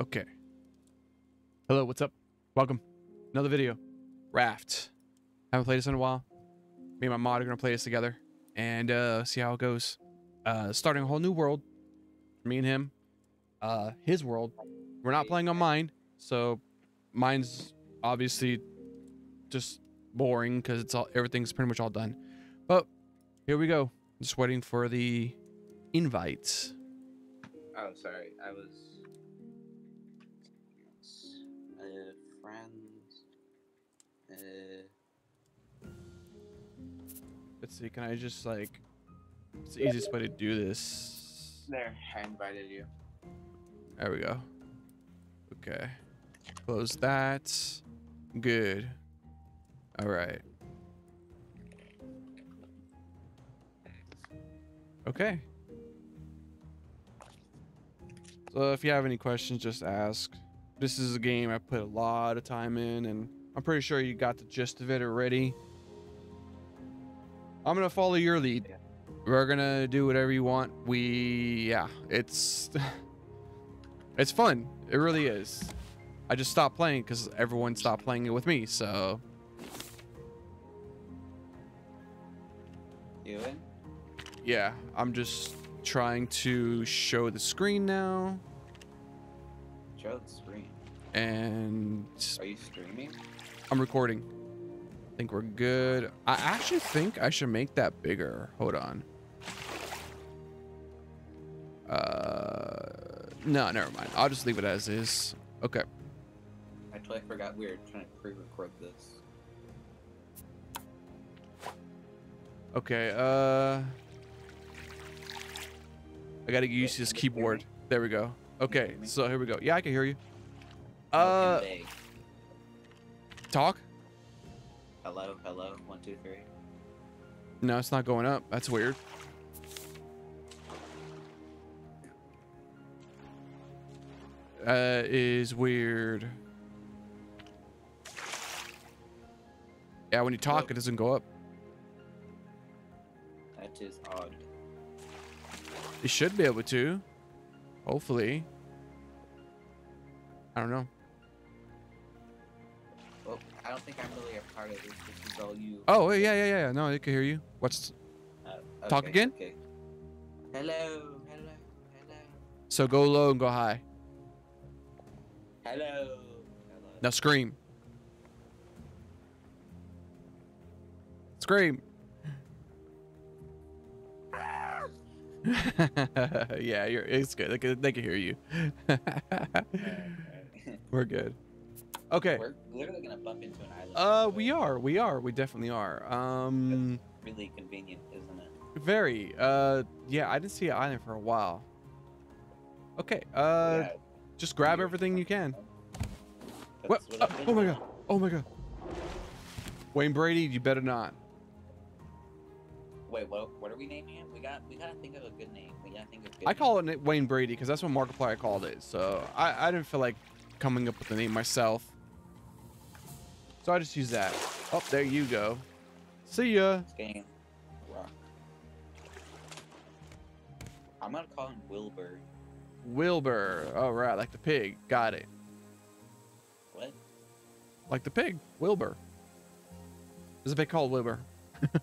Okay. Hello, what's up? Welcome. Another video. Raft. Haven't played this in a while. Me and my mod are gonna play this together and uh see how it goes. Uh starting a whole new world. Me and him. Uh his world. We're not playing on mine, so mine's obviously just boring because it's all everything's pretty much all done. But here we go. Just waiting for the invites. Oh, sorry. I was. Let's see, can I just like it's the easiest way to do this. there. I invited you. There we go. Okay. Close that. Good. All right. Okay. So if you have any questions, just ask. This is a game I put a lot of time in, and I'm pretty sure you got the gist of it already. I'm gonna follow your lead. Yeah. We're gonna do whatever you want. We, yeah, it's, it's fun. It really is. I just stopped playing because everyone stopped playing it with me. So You in? yeah, I'm just trying to show the screen now, Show the screen. and Are you streaming? I'm recording. I think we're good. I actually think I should make that bigger. Hold on. Uh, no, never mind. I'll just leave it as is. Okay. I totally forgot we were trying to pre-record this. Okay. Uh, I gotta use this keyboard. There we go. Okay, so here we go. Yeah, I can hear you. Uh, talk? Hello, hello. One, two, three. No, it's not going up. That's weird. Uh, is weird. Yeah, when you talk, Hello? it doesn't go up. That is odd. It should be able to. Hopefully. I don't know. Don't think I'm really a part of this. This is all you. Oh, yeah, yeah, yeah. No, I can hear you. What's Uh, talk again? Okay. Hello, hello, hello, so go low and go high. hello. Hello. Now scream. Scream. yeah, you're. It's good. They can, they can hear you. We're good. Okay. We're literally gonna bump into an island. Uh, we are. We are. We definitely are. Um, Really convenient, isn't it? very. Uh, yeah. I didn't see an island for a while. Okay. Uh, Yeah, just grab everything you can. that's What? what Uh, oh my god. Oh my god. Wayne Brady, you better not. Wait, what? What are we naming it? We got. We gotta think of a good name. We gotta think of. Good I call it Wayne Brady because that's what Markiplier called it. So I, I didn't feel like coming up with the name myself. So I just use that. Oh, there you go. See ya. game. Rock. I'm gonna call him Wilbur. Wilbur. All right, like the pig. Got it. What? Like the pig. Wilbur. There's a pig called Wilbur.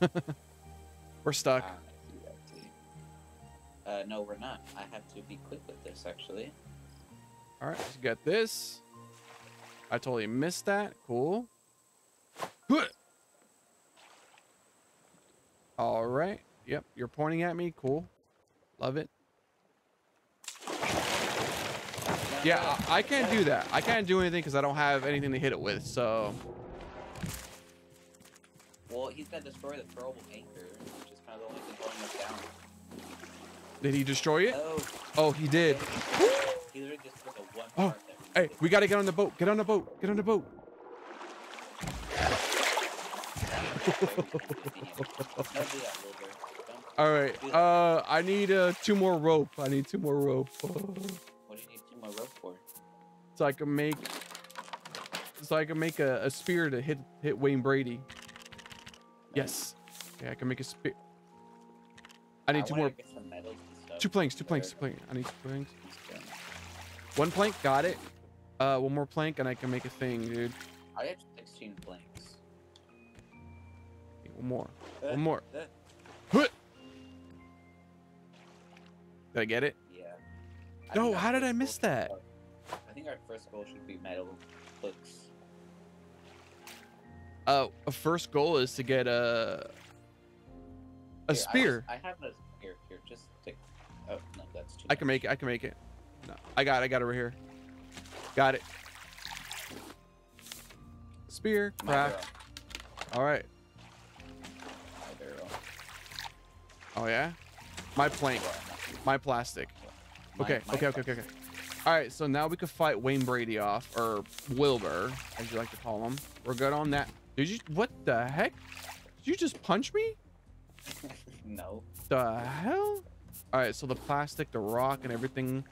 We're stuck. I see that too. Uh, no, we're not. I have to be quick with this, actually. All right, let's get this. I totally missed that. Cool. All right. Yep, you're pointing at me. Cool. Love it. Yeah, I, I can't do that. I can't do anything because I don't have anything to hit it with. So, Well, he's gonna destroy the throwable anchor, which is kind of the only thing holding us down. did he destroy it? Oh, Oh, he did. he literally just took a one Oh. Hey, we got to get on the boat. Get on the boat. Get on the boat. All right. Uh, I need uh two more rope. I need two more rope. What do you need two more rope for? so I can make so I can make a, a spear to hit hit Wayne Brady. Yes. Yeah, I can make a spear. I need two more get some metals and stuff two planks, two planks, two planks. I need two planks. One plank, got it. Uh, one more plank and I can make a thing, dude. I have 16 planks. One more. Uh, One more. uh, Did I get it? Yeah. I No, how did I miss that? I think our first goal should be metal hooks. Uh, a first goal is to get a a Here, I was- spear. I, have a spear Here, just take. Oh no, that's too. I can make it. I can make it. No, I got. It, I got it right here. Got it. Spear craft. All right. Oh yeah. My plank. My plastic. Okay. my okay. Okay. Okay. Okay. All right. So now we could fight Wayne Brady off, or Wilbur, as you like to call him. We're good on that. Did you? What the heck? Did you just punch me? no. The hell? All right. So the plastic, the rock, and everything.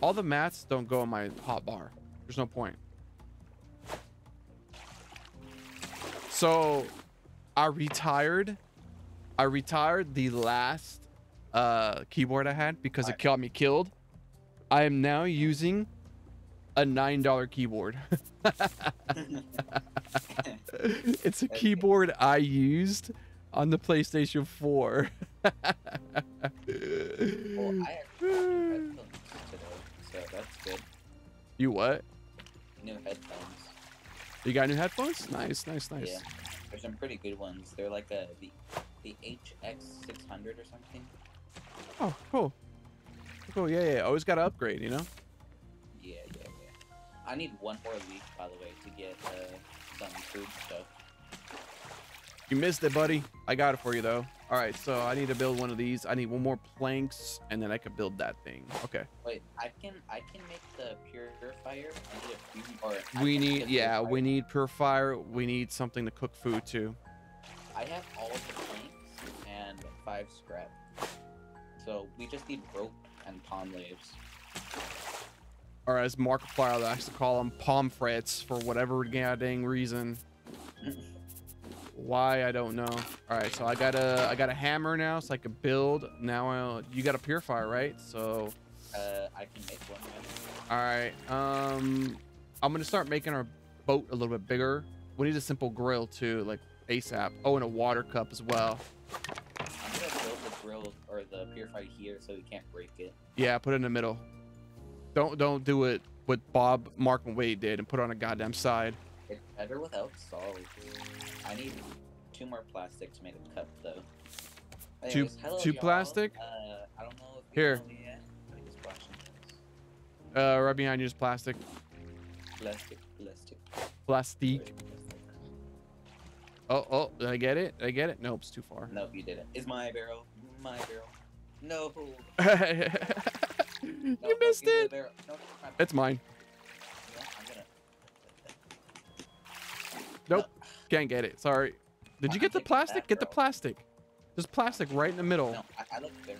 All the mats don't go in my hot bar. There's no point. So, I retired. I retired the last uh, keyboard I had because it got me killed. I am now using a nine dollar keyboard. it's a keyboard I used on the PlayStation 4. well, I actually got new headphones today, so you what? New headphones. You got new headphones? Nice, nice, nice. Yeah. There's some pretty good ones. They're like a the the HX 600 or something. Oh, cool. Cool. Yeah, yeah. Always got to upgrade, you know. Yeah, yeah, yeah. I need one more week, by the way, to get uh, some food stuff. You missed it, buddy. I got it for you though. All right, so I need to build one of these. I need one more planks, and then I can build that thing. Okay. Wait, I can I can make the purifier. I need a few We need, yeah, purifier. we need purifier. We need something to cook food too. I have all of the five scrap. So we just need rope and palm leaves. Or as Markiplier likes to call them, pomfrets for whatever goddamn reason. Why I don't know. All right, so I got a I got a hammer now, so I can build. Now I, you got a purifier, right? So Uh, I can make one. All right, um, I'm gonna start making our boat a little bit bigger. We need a simple grill too, like ASAP. Oh, and a water cup as well. The here so we can't break it. Yeah, put it in the middle. Don't don't do it what Bob, Mark, and Wade did and put it on a goddamn side. It's better without salt. I need two more plastic to make a cup though. Two- hello, two plastic? Uh, I don't know if Here. know yet. I think it's flashing lights. Uh, right behind you is plastic. Plastic, plastic. Plastique. Oh, oh, did I get it? Did I get it? Nope, it's too far. Nope, you didn't. Is my barrel? My barrel. No. you missed don't give me the it. No, It's mine. Yeah, I'm gonna. Nope. Can't get it. Sorry. Did I- you get the plastic? that, Get the plastic. There's plastic right in the middle. No, I, I there.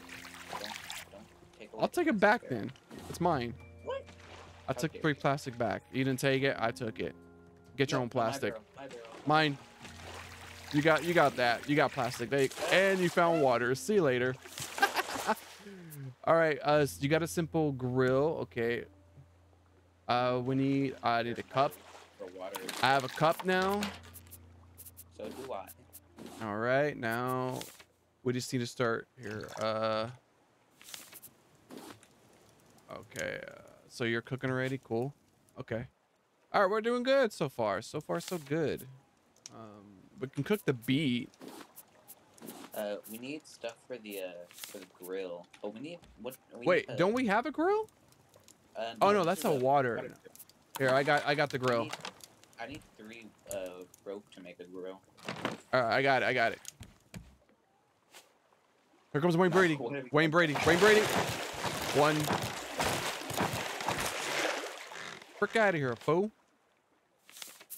Don't, don't take I'll take it back barrel. then. It's mine. What? I took free plastic back. You didn't take it. I took it. Get your No, own no, my plastic. barrel, my barrel. Mine. You got you got that. You got plastic. They and you found water. See you later. All right. Uh, so you got a simple grill. Okay. Uh, we need. I need a cup. I have a cup now. So do I. All right. Now we just need to start here. Uh. Okay. Uh, so you're cooking already. Cool. Okay. All right. We're doing good so far. So far, so good. Um, we can cook the beet. Uh, we need stuff for the uh for the grill. But we need what? We Wait, need, uh, don't we have a grill? Uh, Oh no, that's a water. Here, I got I got the I grill. need, I need three uh rope to make a grill. All right, I got it. I got it. Here comes Wayne Brady. You Wayne? Brady. Wayne Brady. One. Frick out of here, fool.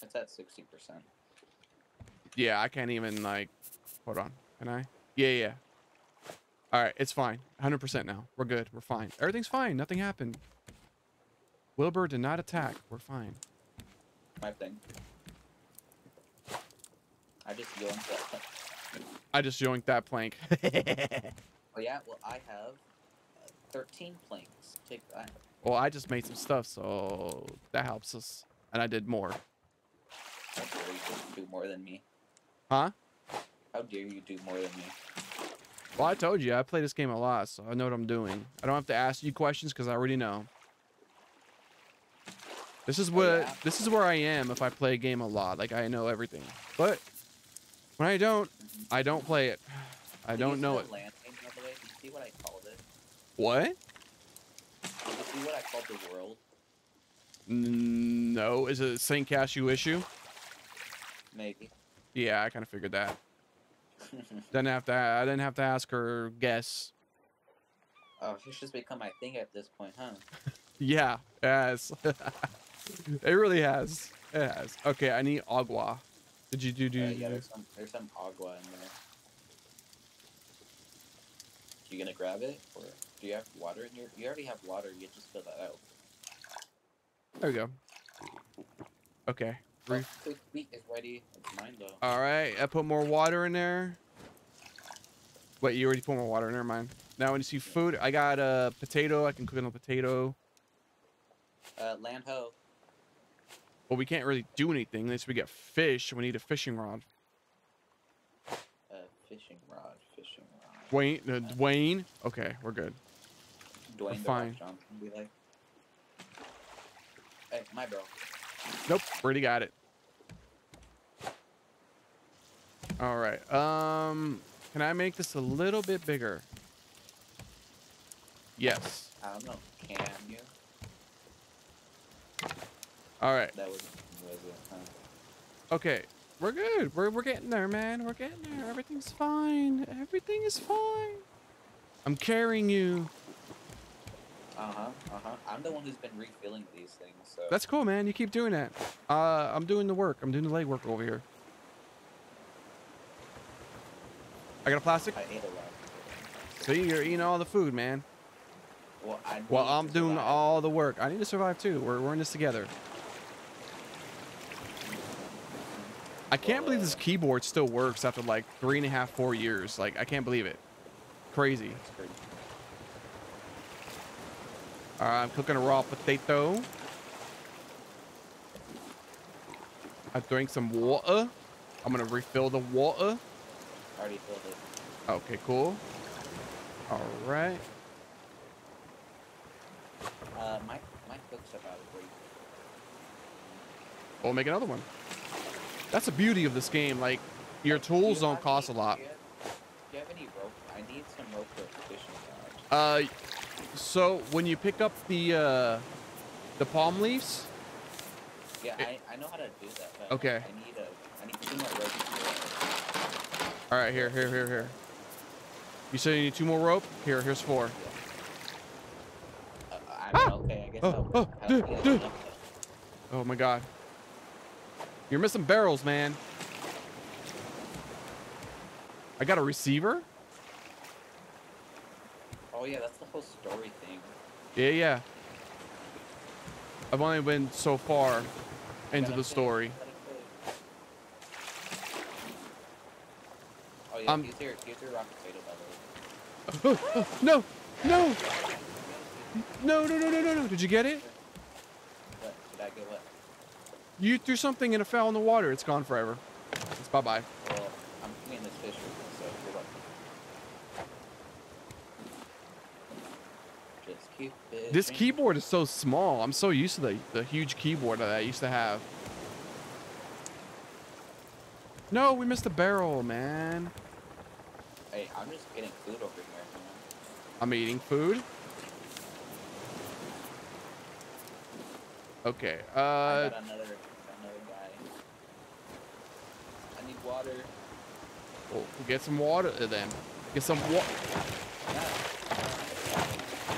It's at sixty percent. Yeah, I can't even like. Hold on. Can I? Yeah, yeah. All right, it's fine. 100% now. We're good. We're fine. Everything's fine. Nothing happened. Wilbur did not attack. We're fine. My thing. I just yoinked that. I just joinked that plank. Oh yeah, well I have uh, thirteen planks. Take that. Well, I just made some stuff, so that helps us. And I did more. How you do more than me? Huh? How dare you do more than me? Well, I told you, I play this game a lot, so I know what I'm doing. I don't have to ask you questions because I already know. This is Oh, what yeah? this is where I am if I play a game a lot. Like I know everything. But when I don't, I don't play it. I Did don't know it. the Land name, by the way? Did you see what I called it? What? Did you see what I called the world? No, is it a St. Cashew issue? Maybe. Yeah, I kind of figured that. Didn't have to. I didn't have to ask her guess. oh, it's just become my thing at this point, huh? Yeah, it has. it really has. It has. Okay, I need agua. Did you do do? Uh, yeah, there's some there's some agua in there. You gonna grab it, or do you have water in your? You already have water. You just fill that out. There we go. Okay. Oh, Re- quick wheat is ready. It's mine though. All right. I put more water in there. Wait, you already put more water. Never mind. Now when you see food, I got a potato. I can cook on a potato. Uh, land ho. But we can't really do anything unless we get fish. We need a fishing rod. Uh, fishing rod. Fishing rod. Wayne, uh, Dwayne. Okay, we're good. Dwayne The fine. Rock Johnson be like. Hey, my bro. Nope, already got it. All right. Um, can I make this a little bit bigger? Yes. I don't know. Can you? All right. That was was it? Huh? Okay. We're good. We're we're getting there, man. We're getting there. Everything's fine. Everything is fine. I'm carrying you. Uh huh. Uh huh. I'm the one who's been refilling these things. So. That's cool, man. You keep doing that. Uh, I'm doing the work. I'm doing the leg work over here. I got a plastic. I ate a lot. See, you're eating all the food, man. Well. Well, I'm doing survive. all the work. I need to survive too. We're, we're in this together. I can't Well, believe this keyboard still works after like three and a half, four years. Like, I can't believe it. Crazy. All right, I'm cooking a raw potato. I drank some water. I'm gonna refill the water. Already filled it. Okay, cool. All right. Uh, my my cook's about. We'll make another one. That's the beauty of this game. Like, your Do you tools don't have cost a lot. Do you, have, do you have any rope? I need some rope for fishing rod. Uh, so when you pick up the uh, the palm leaves, Yeah, it- I, I know how to do that. But Okay. I need a I need two more ropes. All right, here, here, here, here. You said you need two more rope. Here, here's four. Uh, I mean, Ah! okay, I guess Oh, I'll, oh, I'll dude, get dude. Oh my god. You're missing barrels, man. I got a receiver. Oh yeah, that's the whole story thing. Yeah, yeah. I've only been so far into the story. Oh, yeah, um, use your, use your rock potato, by the way. No! No! No, no, no, no, no, no. Did you get it? What? Did I get what? You threw something and it fell in the water. It's gone forever. It's bye-bye. Well, I'm this fish so good luck. Just keep. This keyboard is so small. I'm so used to the, the huge keyboard that I used to have. No, we missed a barrel, man. Hey, I'm just getting food over here, man. I'm eating food. Okay. I Uh, got another another guy. I need water. we'll we'll get some water then. Get some water.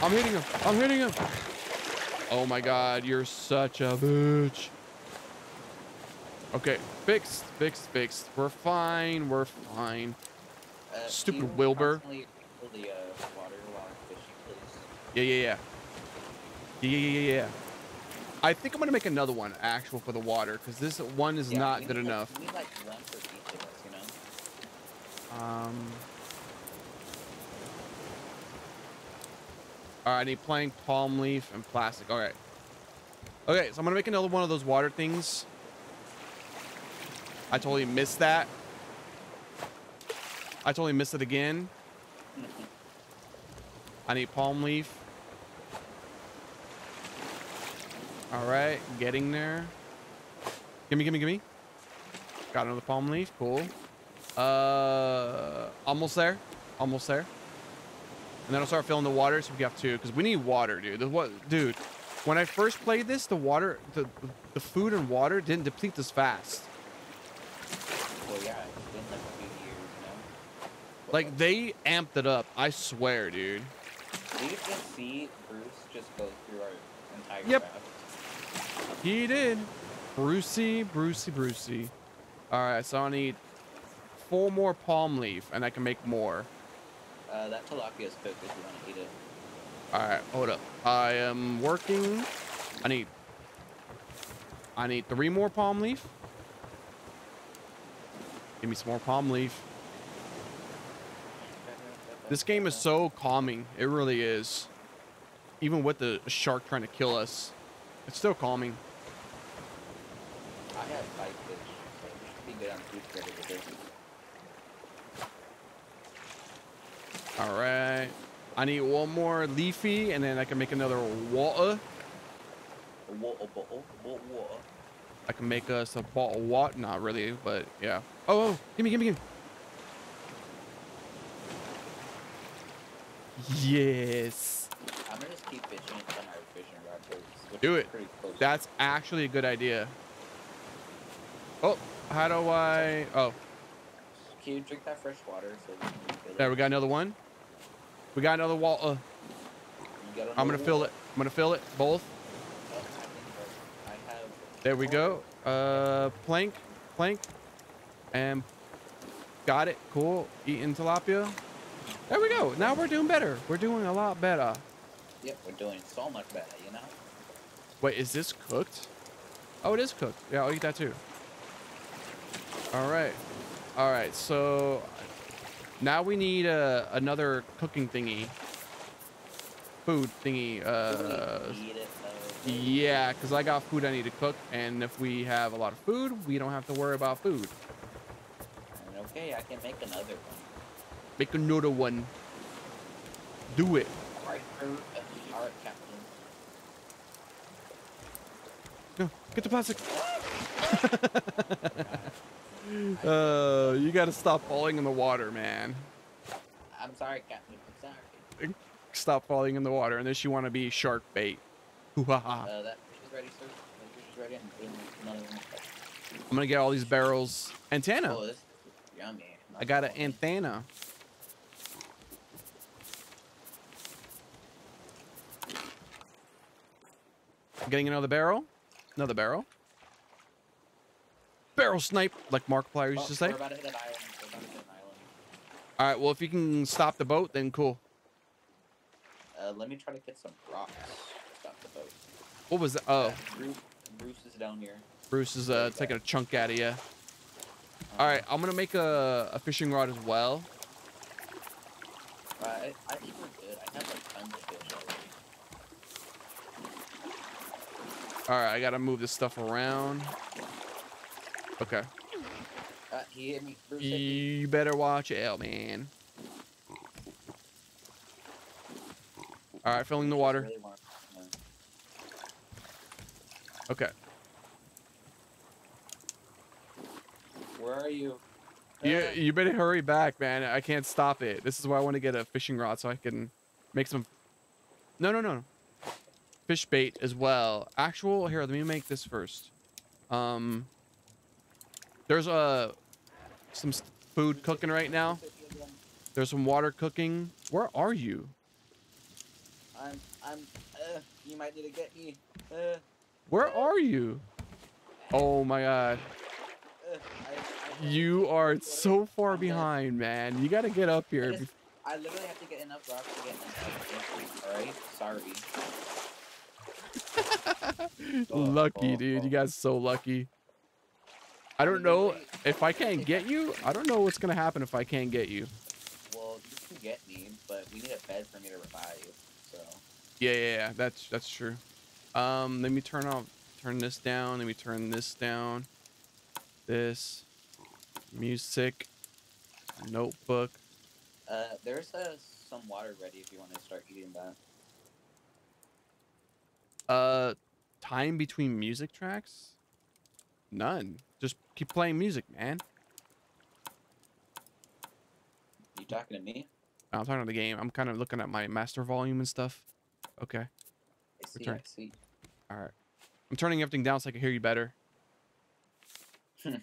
I'm hitting him. I'm hitting him. Oh my god, you're such a bitch. Okay, fixed, fixed, fixed. We're fine. We're fine. Uh, Stupid Wilbur. the uh, fishing, please? Yeah, yeah, yeah. Yeah, yeah, yeah, yeah. I think I'm gonna make another one actual for the water because this one is Yeah, not good need, like- enough. like of us, you know? Um. All right, I need plank, palm leaf, and plastic. All right. Okay, so I'm gonna make another one of those water things. I totally missed that. I totally missed it again. I need palm leaf. All right, getting there. Gimme, gimme, gimme. Got another palm leaf. Cool. Uh, almost there. Almost there. And then I'll start filling the water so we have two, because we need water, dude. The, what, dude? When I first played this, the water, the the food and water didn't deplete this fast. Well, yeah, it's been like a few years, you know. Like they amped it up. I swear, dude. we just see Bruce just go through our entire Yep. craft. He did. Brucey, Brucey, Brucey. All right, so I need four more palm leaf, and I can make more. Uh, that tilapia's cooked if you want to eat it. All right, hold up. I am working. I need. I need three more palm leaf. Give me some more palm leaf. This game is so calming. It really is. Even with the shark trying to kill us, it's still calming. I have five fish, so we should be good on food credit today. All right. I need one more leafy, and then I can make another water. Water bottle, water. I can make us a ball of water. Not really, but yeah. Oh, oh, gimme, gimme, gimme. Yes. I'm gonna just keep fishing on our fishing rod boats. which Do it. That's actually a good idea. Oh, how do I? Oh, Can you drink that fresh water so we can refill it? there we got another one. We got another water. Uh. You got I'm gonna another fill it. I'm gonna fill it both. Oh, I think that I have. There we go. Uh, plank, plank, and got it. Cool. Eating tilapia. There we go. Now we're doing better. We're doing a lot better. Yep, we're doing so much better, you know? Wait, is this cooked? Oh, it is cooked. Yeah, I'll eat that too. All right. All right. So now we need uh, another cooking thingy. Food thingy. Uh, Eat it, though. Yeah, because I got food I need to cook, and if we have a lot of food, we don't have to worry about food. Okay, I can make another one. Make another one. Do it. Right, alright, Captain. No, get the plastic. uh, you gotta stop falling in the water, man. I'm sorry, Captain. I'm sorry. Stop falling in the water, unless you want to be shark bait. Hoo-ha-ha. Uh, that fish is ready, sir. That fish is ready. I'm putting another one. I'm gonna get all these barrels. Antenna. Oh, yummy. I got an antenna. Getting another barrel. Another barrel. Barrel snipe, like Markiplier used Oh, to say. We're about to hit an island. We're about to hit an island. All right. Well, if you can stop the boat, then cool. Uh, let me try to get some rocks. Stop the boat. What was that? Oh, Bruce, Bruce is down here. Bruce is uh, taking a chunk out of you. All right. I'm gonna make a, a fishing rod as well. Uh, I, I think we're good. I have like tons of fish already. All right. I gotta move this stuff around. Okay. Uh, he hit me. Bruce hit me. You better watch out, man. All right, filling the water. really Okay. Where are you? You you better hurry back, man. I can't stop it. This is why I want to get a fishing rod so I can make some. No, no, no. no. Fish bait as well. Actual. Here, let me make this first. Um. There's uh some food cooking right now. There's some water cooking. Where are you? I'm. I'm. Uh, you might need to get me. Uh, Where are you? Oh my god. I, I, You are so far behind, man. You gotta get up I, here. just, I literally have to get enough rocks to get enough. Alright? Sorry. lucky, dude. You guys so lucky. I don't know if I can't get you. I don't know what's gonna happen if I can't get you. Well, you can get me, but we need a bed for me to revive. So Yeah, yeah, yeah. That's that's true. Um, let me turn off, turn this down. Let me turn this down. This music, notebook. Uh, there's uh, some water ready if you want to start eating that. Uh, time between music tracks? None. Just keep playing music, man. You talking to me? I'm talking about the game. I'm kind of looking at my master volume and stuff. Okay. I see. Return. I see. All right. I'm turning everything down so I can hear you better. All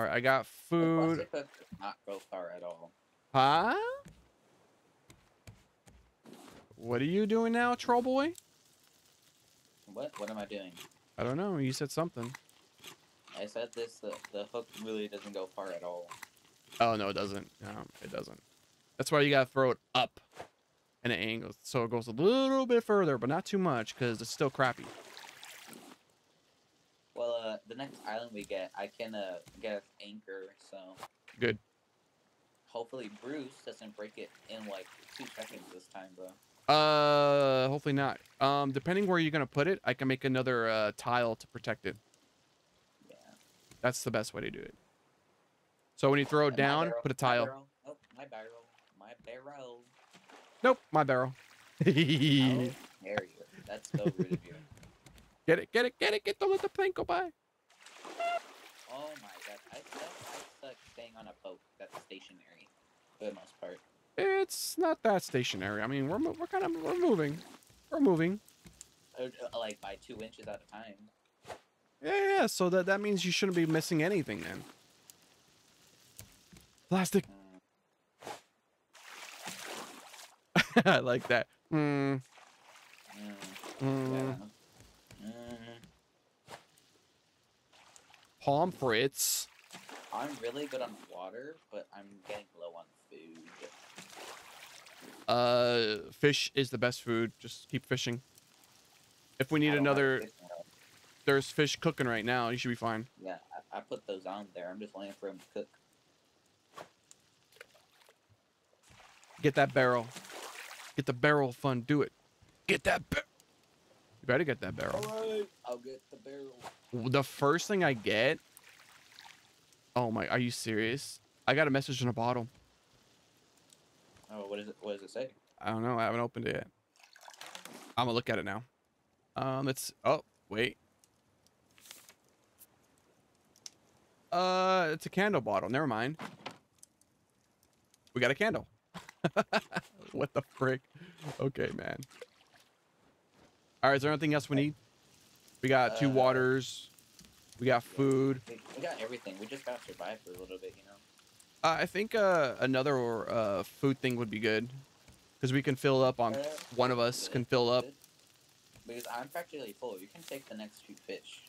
right. I got food. The cook does not go far at all. Huh? What are you doing now, troll boy? What? What am I doing? I don't know. You said something. I said this. The, the hook really doesn't go far at all. Oh no, it doesn't. No, it doesn't. That's why you gotta throw it up, and it angles so it goes a little bit further, but not too much because it's still crappy. Well, uh, the next island we get, I can uh get an anchor. So Good. hopefully Bruce doesn't break it in like two seconds this time, bro. Uh, hopefully not. Um, depending where you're gonna put it, I can make another uh, tile to protect it. Yeah. That's the best way to do it. So when you throw it down, barrel, put a my tile. barrel. Nope, my barrel. My barrel. Nope, my barrel. How dare you? That's so rude of you. Get it, get it, get it, get don't let the plane go by. Oh my god, I suck. I suck staying on a boat that's stationary for the most part. It's not that stationary. I mean, we're we're kind of we're moving, we're moving. Uh, Like by two inches at a time. Yeah, yeah. yeah, So that that means you shouldn't be missing anything then. Plastic. Mm, I like that. Mm, mm, yeah. Mm, Palm frits. I'm really good on water, but I'm getting low on food. Uh, fish is the best food. Just keep fishing. If we need another, fish there's fish cooking right now. You should be fine. Yeah, I, I put those on there. I'm just waiting for them to cook. Get that barrel. Get the barrel fun. Do it. Get that barrel. You better get that barrel. Alright, I'll get the barrel. The first thing I get. Oh my, are you serious? I got a message in a bottle. Oh, what is it? What does it say? I don't know. I haven't opened it yet. I'm gonna look at it now. Um, let's. Oh, wait. Uh, it's a candle bottle. Never mind. We got a candle. what the frick? Okay, man. All right. Is there anything else we need? We got two Uh, waters. We got food. We, got everything. We just gotta survive for a little bit, you know. Uh, I think uh, another uh, food thing would be good, because we can fill up on Uh, one of us can fill up. Because I'm practically full. You can take the next few fish.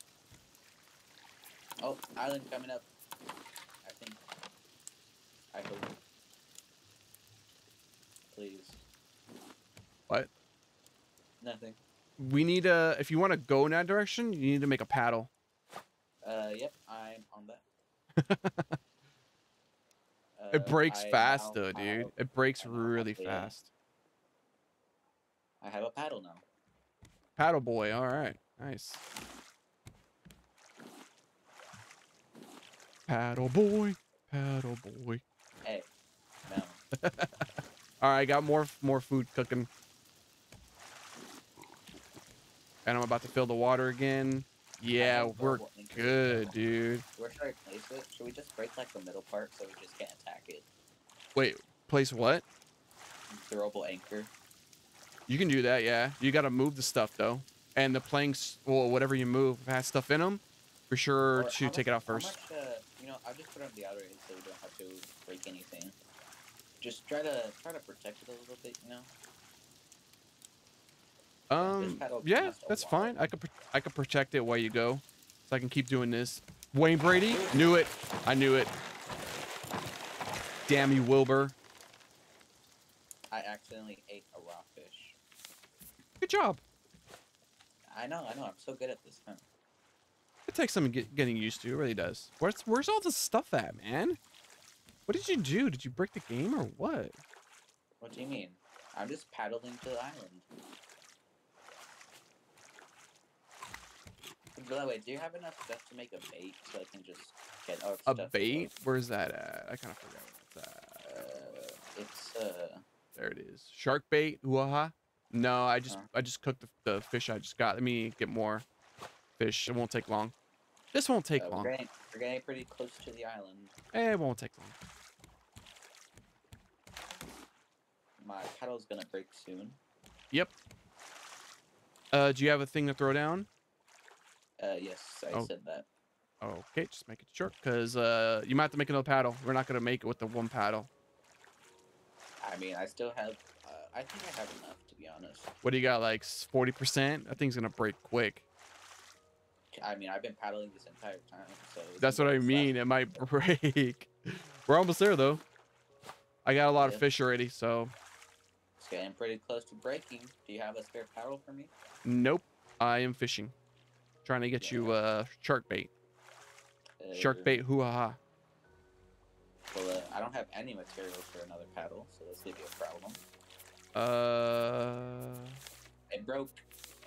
Oh, island coming up. I think. I hope. Please. What? Nothing. We need a. If you want to go in that direction, you need to make a paddle. Uh, yep, I'm on that. It Uh, breaks I fast now though, dude. It breaks I now have really fast. I have a paddle now. Paddle boy. All right. Nice. Paddle boy. Paddle boy. Hey, no. All right, I got more more food cooking. And I'm about to fill the water again. Yeah, we're good, dude. Where should I place it? Should we just break like the middle part so we just can't attack it? Wait, place what? Throwable anchor. You can do that, yeah. You got to move the stuff though, and the planks, well, whatever you move has stuff in them. For sure Or to take much- it out first. much, uh, you know, I'll just put on the outer edge so we don't have to break anything. Just try to try to protect it a little bit, you know. Um, yeah, that's fine. I could I could protect it while you go, so I can keep doing this. Wayne Brady, knew it. I knew it. Damn you, Wilbur. I accidentally ate a raw fish. Good job. I know, I know. I'm so good at this. Huh? It takes some get, getting used to. It really does. Where's Where's all this stuff at, man? What did you do? Did you break the game or what? What What do you mean? I'm just paddling to the island. By the way, do you have enough stuff to make a bait so I can just get our A bait? Where's that at? I kind of forgot where it's at. Uh, it's uh. There it is. Shark bait. Ooh-ha. No, I just Huh. I just cooked the, the fish I just got. Let me get more fish. It won't take long. This won't take uh, long. Getting, we're getting pretty close to the island. Eh, it won't take long. My paddle's gonna break soon. Yep. Uh, do you have a thing to throw down? Uh, yes, I Oh. said that. Okay, just make it short, cause uh, you might have to make another paddle. We're not gonna make it with the one paddle. I mean, I still have. Uh, I think I have enough to be honest. What do you got? Like forty percent? That thing's gonna break quick. I mean, I've been paddling this entire time, so. That's what I gonna mean. It might break. We're almost there though. I got a lot of fish already, so. It's getting pretty close to breaking. Do you have a spare paddle for me? nope. I am fishing. Trying to get you uh shark bait. Shark Uh, bait hoo ha ha. Well, uh, I don't have any materials for another paddle, so that's gonna be a problem. Uh It broke.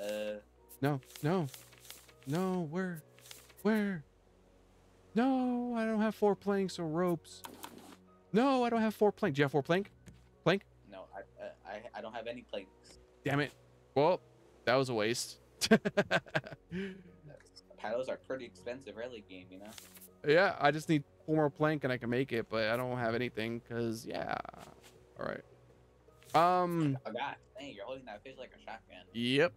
Uh, no, no. No, where? Where? No, I don't have four planks or ropes. No, I don't have four plank. Do you have four plank? Plank? no, I, uh, I, I don't have any planks. Damn it. Well, that was a waste. Paddles are pretty expensive early game, you know. yeah, I just need four more plank and I can make it, but I don't have anything because, yeah. All right. Um, Oh god, dang, you're holding that fish like a shotgun. yep.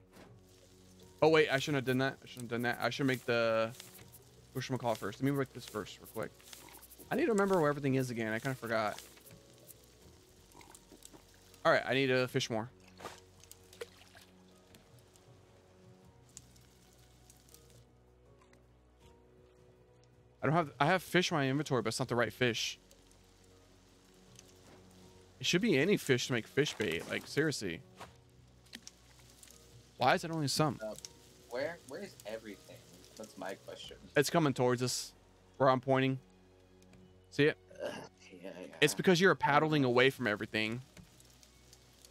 Oh, wait, I shouldn't have done that. I shouldn't have done that. I should make the, should I call first? Let me make this first real quick. I need to remember where everything is again. I kind of forgot. All right, I need to fish more. I don't have I have fish in my inventory, but it's not the right fish. It should be any fish to make fish bait. Like seriously. Why is it only some? Where, where is everything? That's my question. It's coming towards us. Where I'm pointing. See it? Yeah, yeah. It's because you're paddling away from everything.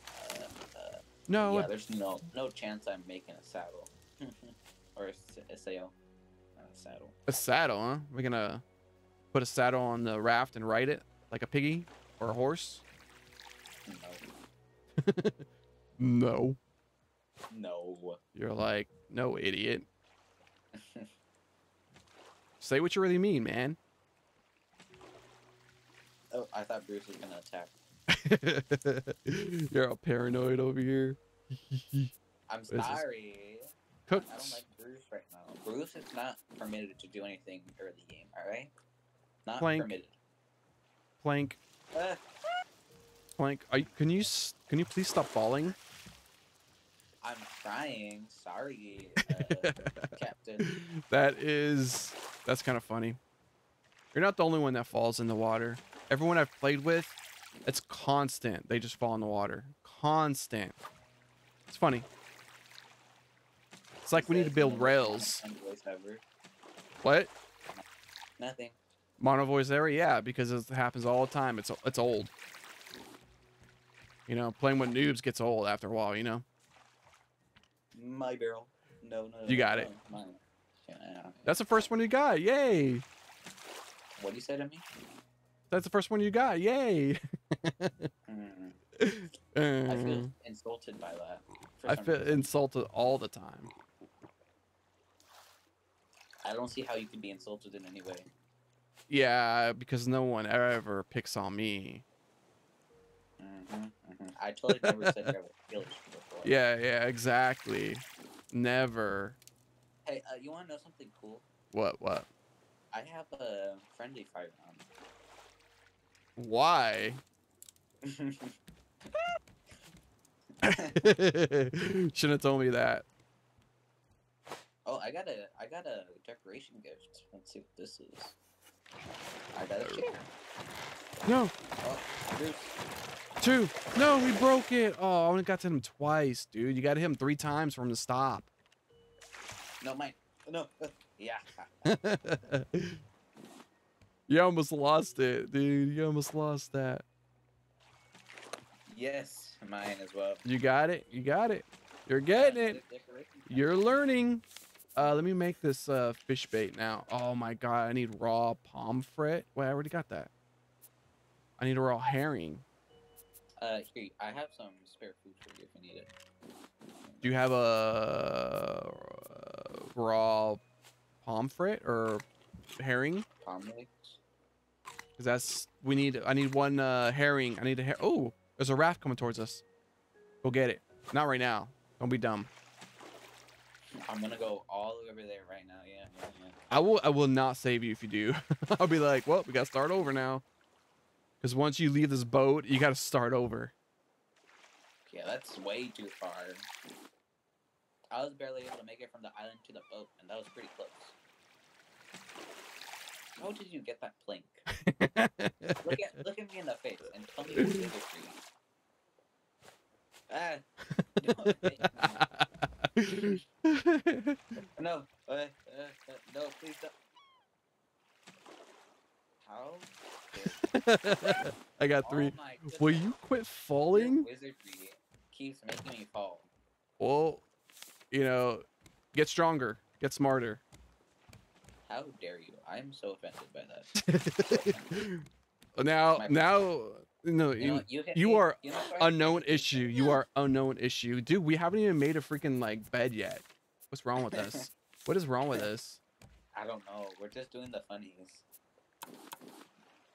Uh, uh, No, yeah, there's no no chance I'm making a saddle or a sail, not a saddle. a saddle, huh? We're gonna put a saddle on the raft and ride it like a piggy or a horse. No, No. no. You're like, no, idiot. Say what you really mean, man. Oh, I thought Bruce was gonna attack. You're all paranoid over here. I'm sorry. Cooked. I don't like Bruce right now. Bruce is not permitted to do anything early game. All right, not Plank. permitted. Plank. Uh, Plank. Are you, can you can you please stop falling? I'm crying. Sorry, uh, Captain. That is that's kind of funny. You're not the only one that falls in the water. Everyone I've played with, it's constant. They just fall in the water. Constant. It's funny. It's like we need to build rails. fun voice ever. What? Nothing. Mono voice area? Yeah, because it happens all the time. It's it's old. You know, playing with noobs gets old after a while. You know. My barrel. No, no. You no, got no, it. Mine. Yeah, That's the first one you got. Yay! What do you say to me? That's the first one you got. Yay! Mm, I feel insulted by that. I feel reason. insulted all the time. I don't see how you can be insulted in any way. Yeah, because no one ever picks on me. Hmm hmm I totally never said you have a before. Yeah, yeah, exactly. Never. Hey, uh, you want to know something cool? What? What? I have a friendly fire on. Why? Shouldn't have told me that. oh, I got a I got a decoration gift. Let's see what this is. I got a chair. No, Oh, Bruce. Two. No, we broke it. Oh, I only got to him twice, dude. You got to hit him three times for him to stop. No, mine. No. yeah. you almost lost it, dude. You almost lost that. Yes, mine as well. You got it. You got it. You're getting it. You're learning. Uh, let me make this uh fish bait now. Oh my god, I need raw pomfret. Wait, I already got that. I need a raw herring. Uh, here, I have some spare food for you if you need it. Do you have a raw pomfret or herring? Palm legs. Cause that's we need. I need one uh herring. I need a her. Oh, there's a raft coming towards us. Go get it. Not right now. Don't be dumb. I'm gonna go all the way over there right now. Yeah, yeah, yeah. I will. I will not save you if you do. I'll be like, well, we gotta start over now. Because once you leave this boat, you gotta start over. Yeah, that's way too far. I was barely able to make it from the island to the boat, and that was pretty close. How did you get that plank? Look at look at me in the face and tell me it's industry. Ah, no, uh, uh, uh, no, please don't. How? I got three. Oh my Will you quit falling? Wizardry keeps making me fall. Well, you know, get stronger, get smarter. How dare you? I'm so offended by that. now, My- now, no, You, know, you, what, you, you me- are you know unknown issue. You are unknown issue, dude. We haven't even made a freaking like bed yet. What's wrong with us? What is wrong with us? I don't know. We're just doing the funnies.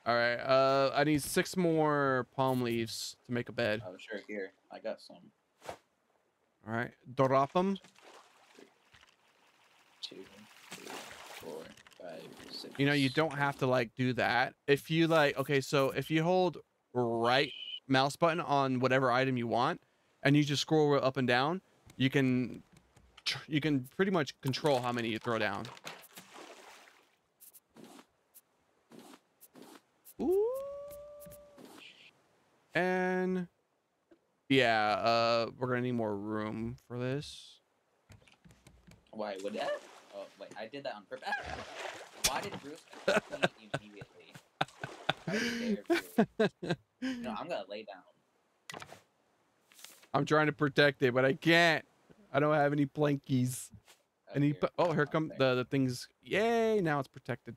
All right, uh, I need six more palm leaves to make a bed. Oh, sure. Here, I got some. All right, drop them. Two, three, four, five, six. You know, you don't have to like do that. If you like, okay, so if you hold right mouse button on whatever item you want, and you just scroll up and down, you can, you can pretty much control how many you throw down. And yeah, uh, we're gonna need more room for this. Why would that? Oh wait, I did that on purpose. Why did Bruce immediately? How dare Bruce? No, I'm gonna lay down. I'm trying to protect it, but I can't. I don't have any plankies. Oh, Any here. oh, here come the the things. Yay! Now it's protected.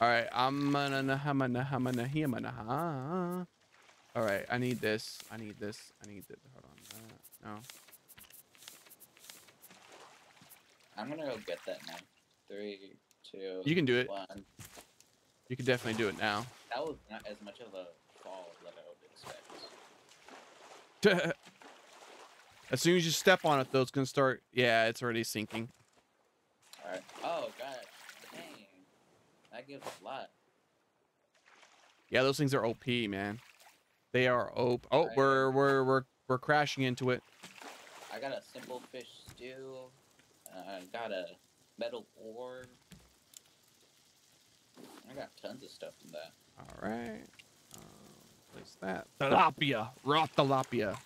All right, I'm gonna na- I'm gonna I'm gonna I'm gonna. All right, I need this. I need this. I need this. Hold on. Uh, no. I'm gonna go get that now. Three, two, You can do it. one. You can definitely do it now. That was not as much of a fall that I would expect. as soon as you step on it, though, it's gonna start. Yeah, it's already sinking. Alright. Oh gosh. Dang. That gives a lot. Yeah, those things are OP, man. They are OP. Oh, Right. we're we're we're we're crashing into it. I got a simple fish stew. Uh, I got a metal ore. I got tons of stuff in that. All right. Uh, place that. Tilapia. Raw tilapia.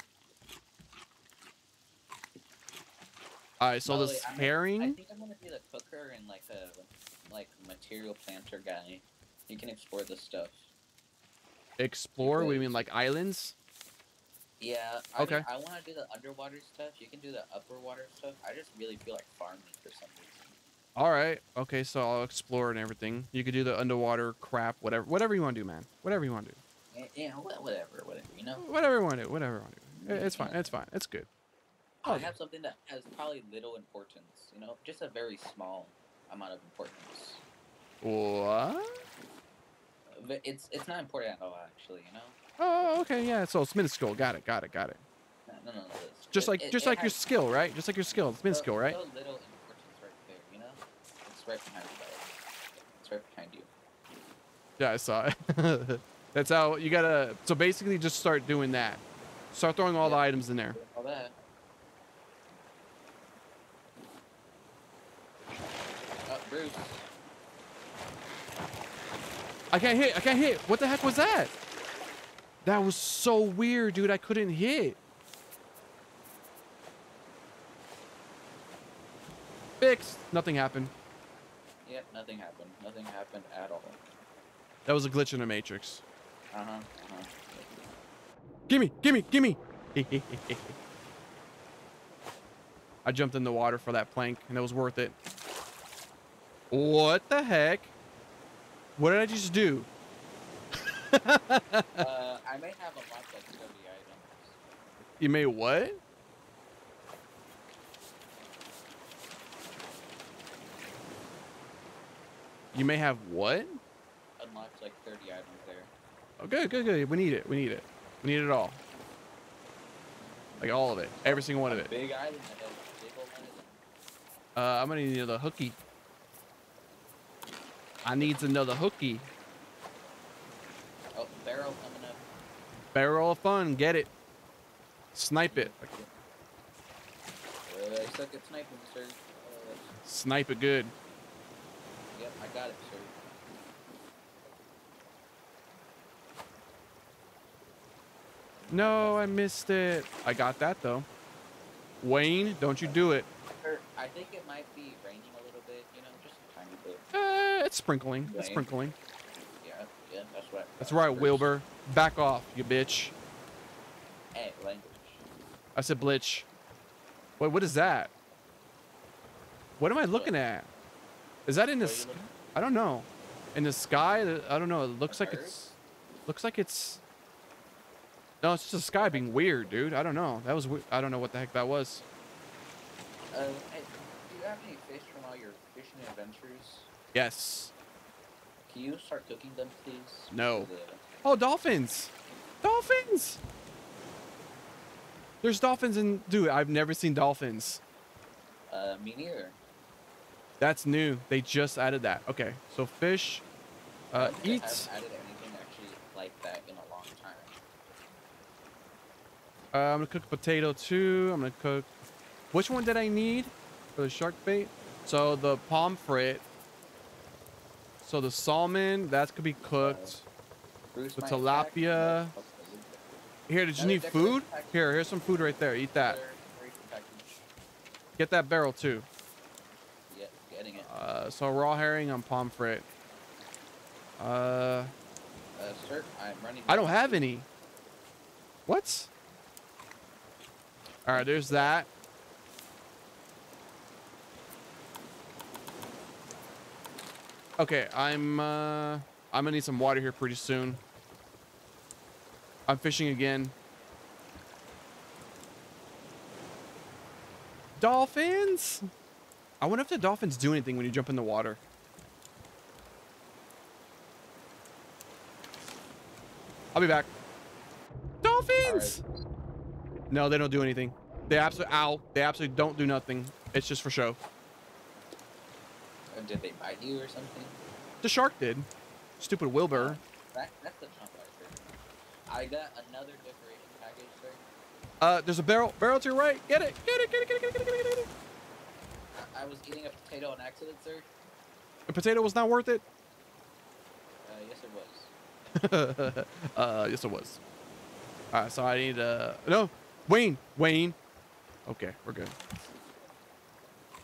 All right, so By the this I'm- herring. I think I'm gonna be the cooker and like a like material planter guy. You can explore this stuff. explore. We mean like islands. Yeah. I Okay. Mean, I want to do the underwater stuff. You can do the upper water stuff. I just really feel like farming for some reason. All right. Okay, so I'll explore and everything. You could do the underwater crap, whatever, whatever you want to do, man. Whatever you want to do. Eh, Yeah, whatever, whatever. You know. Whatever you want to do. Whatever you want to do. It's fine. It's fine. It's good. I have something that has probably little importance. You know, just a very small amount of importance. What? But it's it's not important at all, actually. You know. Oh, okay. Yeah. So it's minuscule. Got it. Got it. Got it. No, no, no. it's- Just it- like, just it like your has skill, right? Just like your skill. It's so- minuscule, right? So little importance right there. You know. It's right behind you. It's right behind you. Yeah, I saw it. That's how you gotta. So basically, just start doing that. Start throwing all the items in there. All that. I can't hit. I can't hit. What the heck was that? That was so weird, dude. I couldn't hit. Fixed. Nothing happened. Yep, nothing happened. Nothing happened at all. That was a glitch in the matrix. Uh huh. Uh-huh. Gimme, gimme, gimme. I jumped in the water for that plank, and it was worth it. What the heck? What did I just do? uh, I may have unlocked like 30 items. You made what? You may have what? Unlocked like 30 items there. Oh, good, good, good. We need it. We need it. We need it all. Like all of it. Every single one of it. Big item that big old items. Uh, I'm gonna need the hooky. I needs another hooky. Oh, barrel coming up. Barrel of fun. Get it. Snipe it. Uh, I suck at sniping, sir. Uh, Snipe it good. yep, I got it, sir. No, I missed it. I got that though. Wayne, don't you do it. I think it might be raining a little bit, you know, just a tiny bit. Uh, it's sprinkling. It's sprinkling. Yeah, yeah, that's right. That's right, Wilbur. Back off, you bitch. Hey, language. I said blitch. Wait, what is that? What am I looking at? Is that in the? What are you s- looking- I don't know. In the sky? I don't know. It looks like it's. Looks like it's. No, it's just the sky being weird, dude. I don't know. That was. I don't know what the heck that was. Uh, do you have any fish from all your fishing adventures? Yes. Can you start cooking them, please? No. The- Oh, dolphins! Dolphins! There's dolphins in. Dude, I've never seen dolphins. Uh, me neither. That's new. They just added that. Okay, so fish. Uh, don't think they eat. haven't added anything actually like that in a long time. Uh, I'm gonna cook potato too. I'm gonna cook. Which one did I need for the shark bait? So the pomfret. So the salmon, that could be cooked. The tilapia. Here, did you need food? Here, here's some food right there. Eat that. Another decoration package. Get that barrel too. Yeah, getting it. Uh, so raw herring on pomfret. Uh, Uh, sir, I'm running. I don't have any. What? All right, there's that. Okay, I'm uh I'm gonna need some water here pretty soon. I'm fishing again. Dolphins? I wonder if the dolphins do anything when you jump in the water. I'll be back. Dolphins! Alright. No, they don't do anything. They absolutely ow. They absolutely don't do nothing. It's just for show. Did they bite you or something? The shark did. Stupid Wilbur. Oh, that, that's the Trump I got another decoration package, sir. Uh, there's a barrel barrel to your right. Get it, get it, get it, get it, get it, get it, get it. I was eating a potato on accident, sir. The potato was not worth it. Uh, yes, it was. uh, yes, it was. All right, so I need uh no, Wayne, Wayne. Okay, we're good.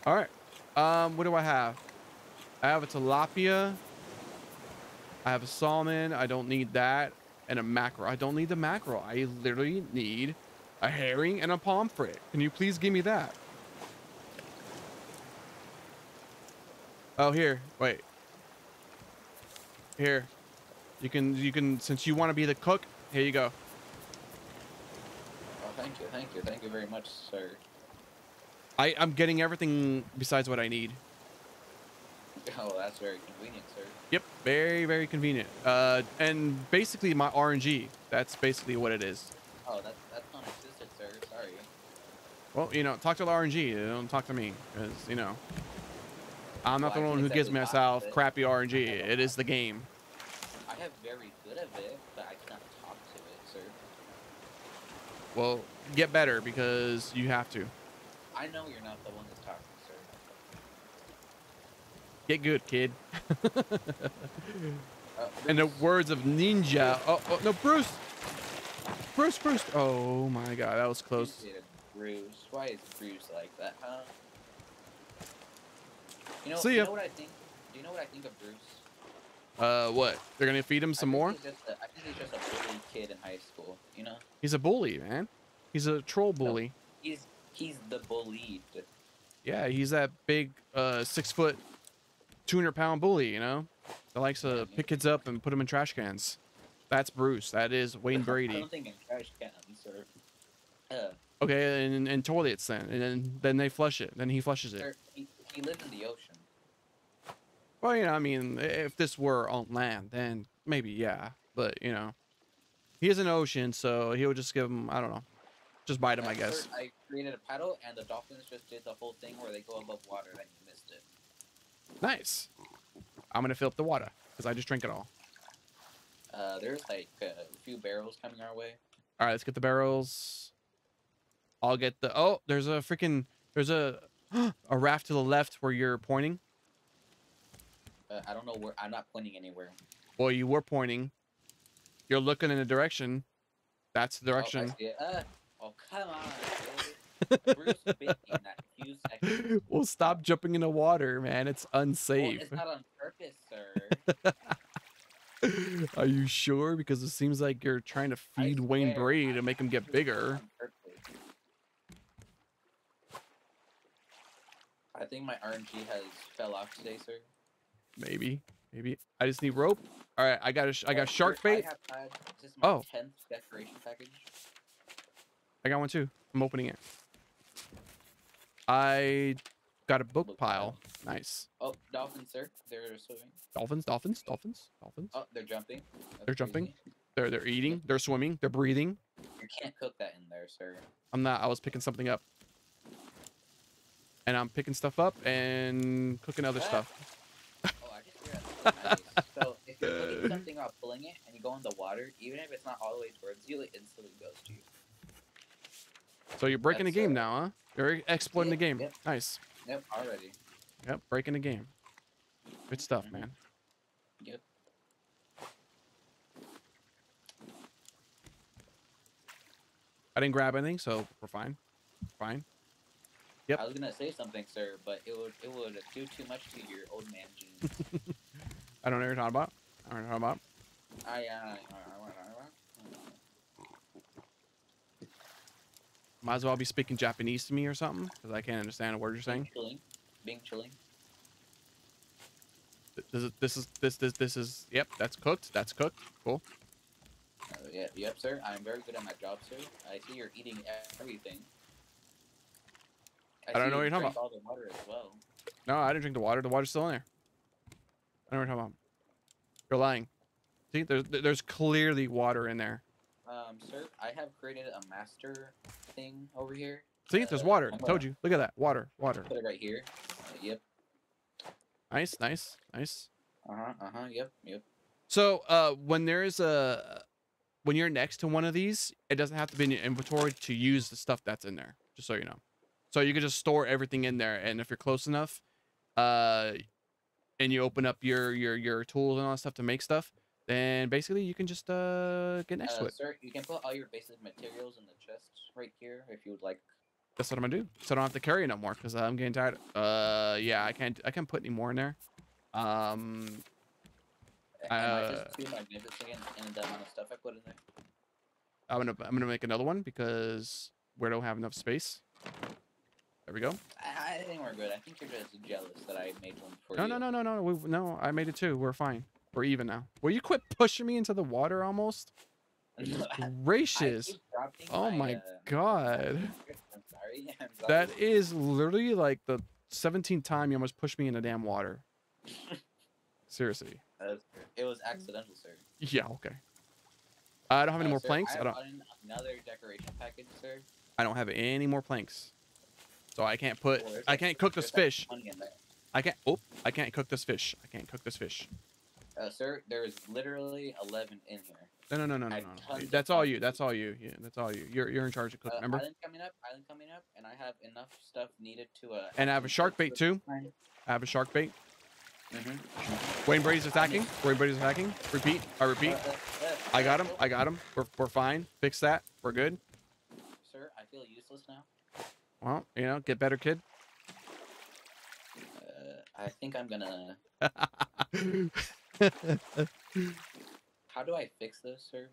All right. Um, what do I have? I have a tilapia. I have a salmon. I don't need that, and a mackerel. I don't need the mackerel. I literally need a herring and a pomfret. Can you please give me that? Oh, here. Wait. Here. You can you can since you want to be the cook, here you go. Oh, thank you, thank you, thank you very much, sir. I I'm getting everything besides what I need. Oh, that's very convenient, sir. Yep, very very convenient. Uh, and basically my RNG. That's basically what it is. Oh, that's that's non-existent, sir. Sorry. Well, you know, talk to the RNG. you Don't talk to me, because you know, I'm not Well, the one who gives myself talk to it. crappy RNG. It is the game. I have very good of it, but I cannot talk to it, sir. Well, get better because you have to. I know you're not the one that's talking. Get good, kid. In the words of Ninja. Oh, oh no, Bruce. Bruce, Bruce. Oh my God, that was close. you Bruce, why is Bruce like that, huh? You know, See you ya. know what I think? Do you know what I think of Bruce? Uh, what? They're gonna feed him some think more? he's a- I think he's just a bully kid in high school. You know, He's a bully, man. He's a troll bully. he's he's the bullied. Yeah, he's that big, uh, six foot, 200 pound bully, you know? That likes to pick kids up and put them in trash cans. That's Bruce. That is Wayne I Brady. don't think in trash cans or. Uh, Okay, and, and toilets then. And then, then they flush it. Then he flushes it. he, he lives in the ocean. Well, you know, I mean, if this were on land, then maybe, yeah. But, you know, he is an ocean, so he'll just give him, I don't know, just bite him, I guess. I created a paddle, and the dolphins just did the whole thing where they go above water, and you missed it. Nice. I'm going to fill up the water because I just drink it all. Uh, there's like a few barrels coming our way. All right, let's get the barrels. I'll get the. Oh, there's a freaking. There's a a raft to the left where you're pointing. Uh, I don't know where. I'm not pointing anywhere. Well, you were pointing. You're looking in a direction. That's the Oh, direction. it. Uh, oh come on, dude. Bruce bit that few well, stop jumping in the water, man. It's Well, unsafe. it's not on purpose, sir. Are you sure? Because it seems like you're trying to I feed Wayne swear, Brady to make him get bigger. I think my RNG has fell off today, sir. Maybe, maybe. I just need rope. All right, I got a I Uh, got shark bait. I have had this is my Oh. tenth decoration package. I got one too. I'm opening it. I got a book pile. Nice. Oh, dolphins, sir. They're swimming. Dolphins, dolphins, dolphins, dolphins. Oh, they're jumping. That's They're jumping? crazy. They're they're eating. They're swimming. They're breathing. You can't cook that in there, sir. I'm not. I was picking something up. And I'm picking stuff up and cooking other Ah. stuff. Oh, I just realized. nice. So if you're cooking something up, pulling it, and you go in the water, even if it's not all the way towards you, it instantly goes to you. So you're breaking the game uh, now, huh? You're exploiting the game. yep. Nice. Yep, already. Yep, breaking the game. Good stuff, Mhm. man. Yep. I didn't grab anything, so we're fine. Fine. Yep. I was gonna say something, sir, but it would it would do too much to your old man genes. I don't know what you're talking about. I don't know what you're talking about. I uh, Might as well be speaking Japanese to me or something, because I can't understand a word you're saying. being chilling, being chilling. This is this is this this this is yep. That's cooked. That's cooked. Cool. Uh, yeah, yep, sir. I'm very good at my job, sir. I see you're eating everything. I don't know what you you're talking about. all the water as well. No, I didn't drink the water. The water's still in there. I don't know what you're talking about. You're lying. See, there's there's clearly water in there. Um, sir, I have created a master thing over here. See, there's Uh, water. I'm told you. Look at that. Water. Water. Put it right here. Uh, yep. Nice. Nice. Nice. Uh huh. Uh huh. Yep. Yep. So, uh, when there's a when you're next to one of these, it doesn't have to be in your inventory to use the stuff that's in there. Just so you know. So you can just store everything in there, and if you're close enough, uh, and you open up your your your tools and all that stuff to make stuff, then basically you can just uh get next to Uh, it. sir, you can put all your basic materials in the chest right here if you would like. That's what I'm gonna do. So I don't have to carry it no more because I'm getting tired. Uh, yeah, I can't I can't put any more in there. Um, Am I Uh, just too magnificent in the amount of stuff I put in there? I'm gonna I'm gonna make another one because we don't have enough space. There we go. I, I think we're good. I think you're just jealous that I made one for No, you. no, no, no, no. We, no, I made it too. We're fine. We're even now. Will you quit pushing me into the water almost? Gracious. Oh my uh, god. I'm sorry. I'm sorry. That is literally like the 17th time you almost pushed me in the damn water. Seriously. Uh, it was accidental, sir. Yeah, okay. I don't have any Uh, more sir, planks. I I don't another decoration package, sir. I don't have any more planks. So I can't put Well, I can't cook this fish. 20 in there. I can't oh I can't cook this fish. I can't cook this fish. Uh, sir, there's literally 11 in here. No no no no no no. no. tons of That's all you. That's all you. Yeah, that's all you. You're you're in charge of cooking, Uh, remember? Island coming up, island coming up, and I have enough stuff needed to. Uh, And I have a shark bait too. I have a shark bait. Mm-hmm. Wayne Brady's attacking. Wayne Brady's attacking. Repeat. I repeat. Uh, I got him. I got him. We're, we're fine. Fix that. We're good. Sir, I feel useless now. Well, you know, get better, kid. Uh, I think I'm gonna. How do I fix this, sir?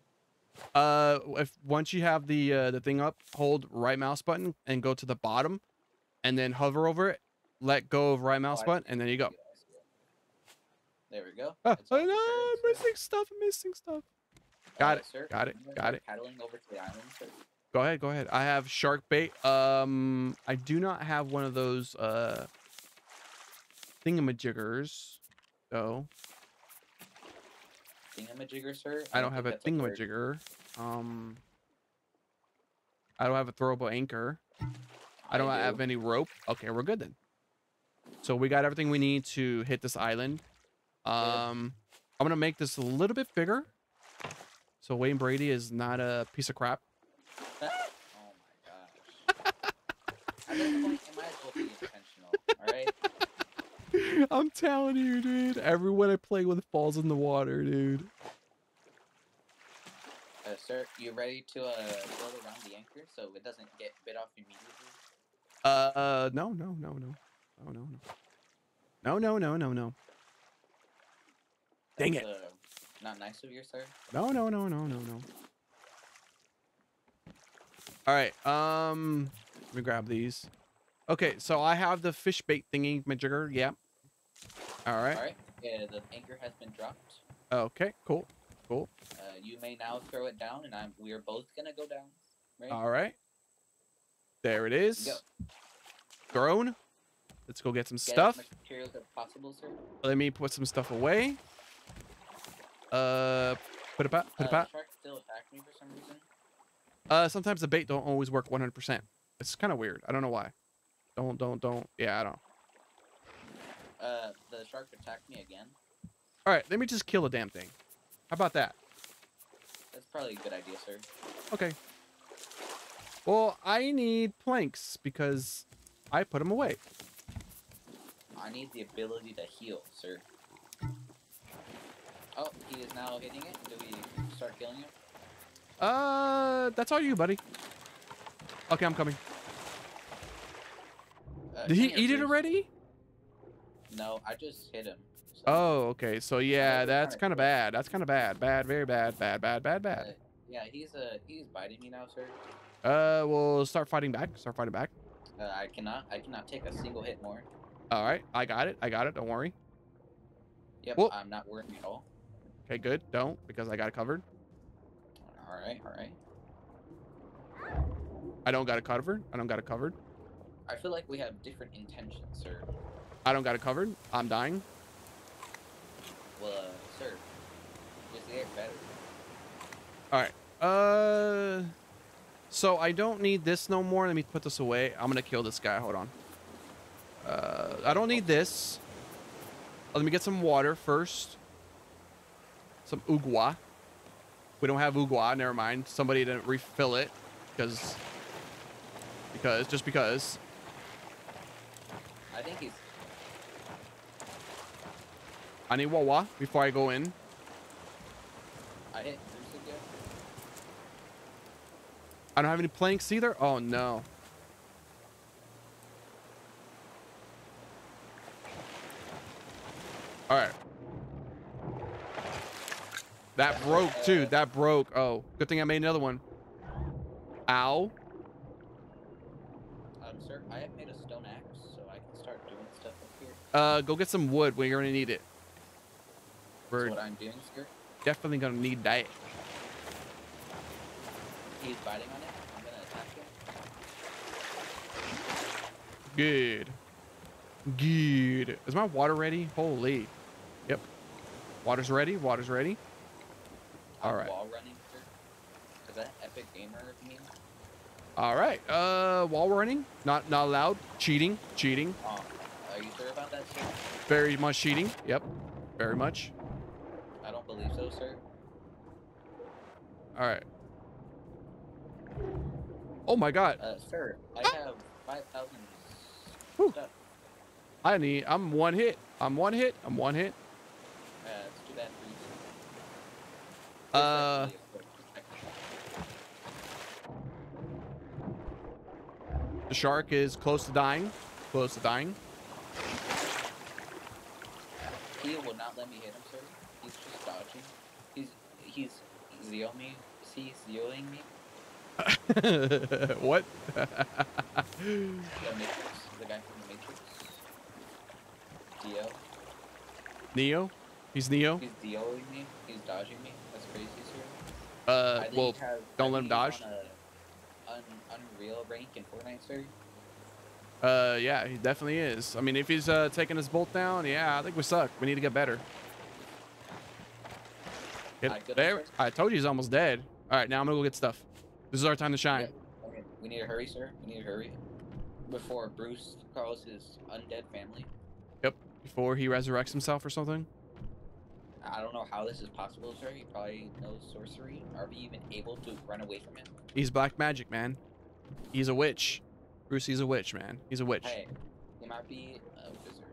uh, if once you have the uh, the thing up, hold right mouse button and go to the bottom, and then hover over it. Let go of right mouse I button, and then you go. I see it. There we go. Oh, I know, I'm missing stuff. I'm missing stuff. Got Uh, it, Sir, got it, got it. Paddling over to the island, sir. Go ahead, go ahead. I have shark bait. Um, I do not have one of those uh thingamajiggers, though. Thingamajigger, sir. I don't have a that's word. Um, I don't have a throwable anchor. I don't have do. any rope. Okay, we're good then. So we got everything we need to hit this island. Um, I'm gonna make this a little bit bigger. So Wayne Brady is not a piece of crap. I'm telling you, dude. Everyone I play with falls in the water, dude. Uh, sir, you ready to uh, float around the anchor so it doesn't get bit off immediately? Uh, uh no, no, no, no. Oh, no, no. No, no, no, no, no. Dang it. Uh, not nice of you, sir. No, no, no, no, no, no. All right. Um, let me grab these. Okay, so I have the fish bait thingy, my jigger. Yeah, all right. All right. Yeah, the anchor has been dropped. Okay. Cool. Uh, you may now throw it down, and I'm. We are both gonna go down. Right. All right. There it is. Go. Thrown. Let's go get some Get stuff. materials as possible, sir. Let me put some stuff away. Uh, put it back. Put it uh, back. Shark still attacked me for some reason. Uh, sometimes the bait don't always work 100%. It's kind of weird. I don't know why. Don't, don't, don't. Yeah, I don't. Uh, the shark attacked me again. All right, let me just kill the damn thing. How about that? That's probably a good idea, sir. Okay. Well, I need planks because I put them away. I need the ability to heal, sir. Oh, he is now hitting it. Do we start killing him? Uh, that's all you, buddy. Okay, I'm coming. Uh, Did he eat it already? No, I just hit him. so, Oh, okay. So yeah, that's kind of bad. That's kind of bad. Bad, very bad. Bad, bad, bad, uh, bad. yeah, he's uh he's biting me now, sir. Uh, we'll start fighting back. Start fighting back. Uh, I cannot I cannot take a single hit more. All right, I got it. I got it. Don't worry. Yep, Well- I'm not worrying at all. Okay, good. Don't because I got it covered. All right, all right. I don't got it covered. I don't got it covered. I feel like we have different intentions, sir. I don't got it covered. I'm dying. Well, uh, sir, just get better. All right. Uh, so I don't need this no more. Let me put this away. I'm gonna kill this guy. Hold on. Uh, I don't need this. Let me get some water first. Some ugwa. We don't have ugwa. Never mind. Somebody didn't refill it because because just because. I think he's I need wawa before I go in. I. I don't have any planks either. Oh no. All right. That broke too. That broke. Oh, good thing I made another one. Ow. Um, sir, I have made a stone axe, so I can start doing stuff up here. Uh, go get some wood when you're gonna need it. We're what I'm doing, definitely gonna need that. He's biting on it. I'm gonna attack him. Good. Good. Is my water ready? Holy. Yep. Water's ready. Water's ready. All right. Wall running. Is that epic gamer of me? All right. Uh, while we're running, not not allowed. Cheating. Cheating. Um, are you sure about that, sir? Very much cheating. Yep. Very much. I believe so, sir. All right. Oh my God. Uh, sir, I have 5,000 stuff. I need. I'm one hit. I'm one hit. I'm one hit. Uh, let's do that for you. Uh. The shark is close to dying. Close to dying. He will not let me hit him. He's just dodging. He's he's zeal me. See, zealing me. what? The Matrix. The guy from the Matrix. Dio. Neo? He's Neo? He's dealing me. He's dodging me. That's crazy, sir. Uh, well, have- don't I let him dodge. Un, unreal rank in Fortnite, sir. uh, yeah, he definitely is. I mean, if he's uh taking his bolt down, yeah, I think we suck. We need to get better. Get- I there, answer. I told you he's almost dead. All right, now I'm gonna go get stuff. This is our time to shine. Okay, we need to hurry, sir. We need to hurry before Bruce calls his undead family. Yep. Before he resurrects himself or something. I don't know how this is possible, sir. He probably knows sorcery. Are we even able to run away from him? He's black magic, man. He's a witch. Bruce, he's a witch, man. He's a witch. Hey, he might be a wizard.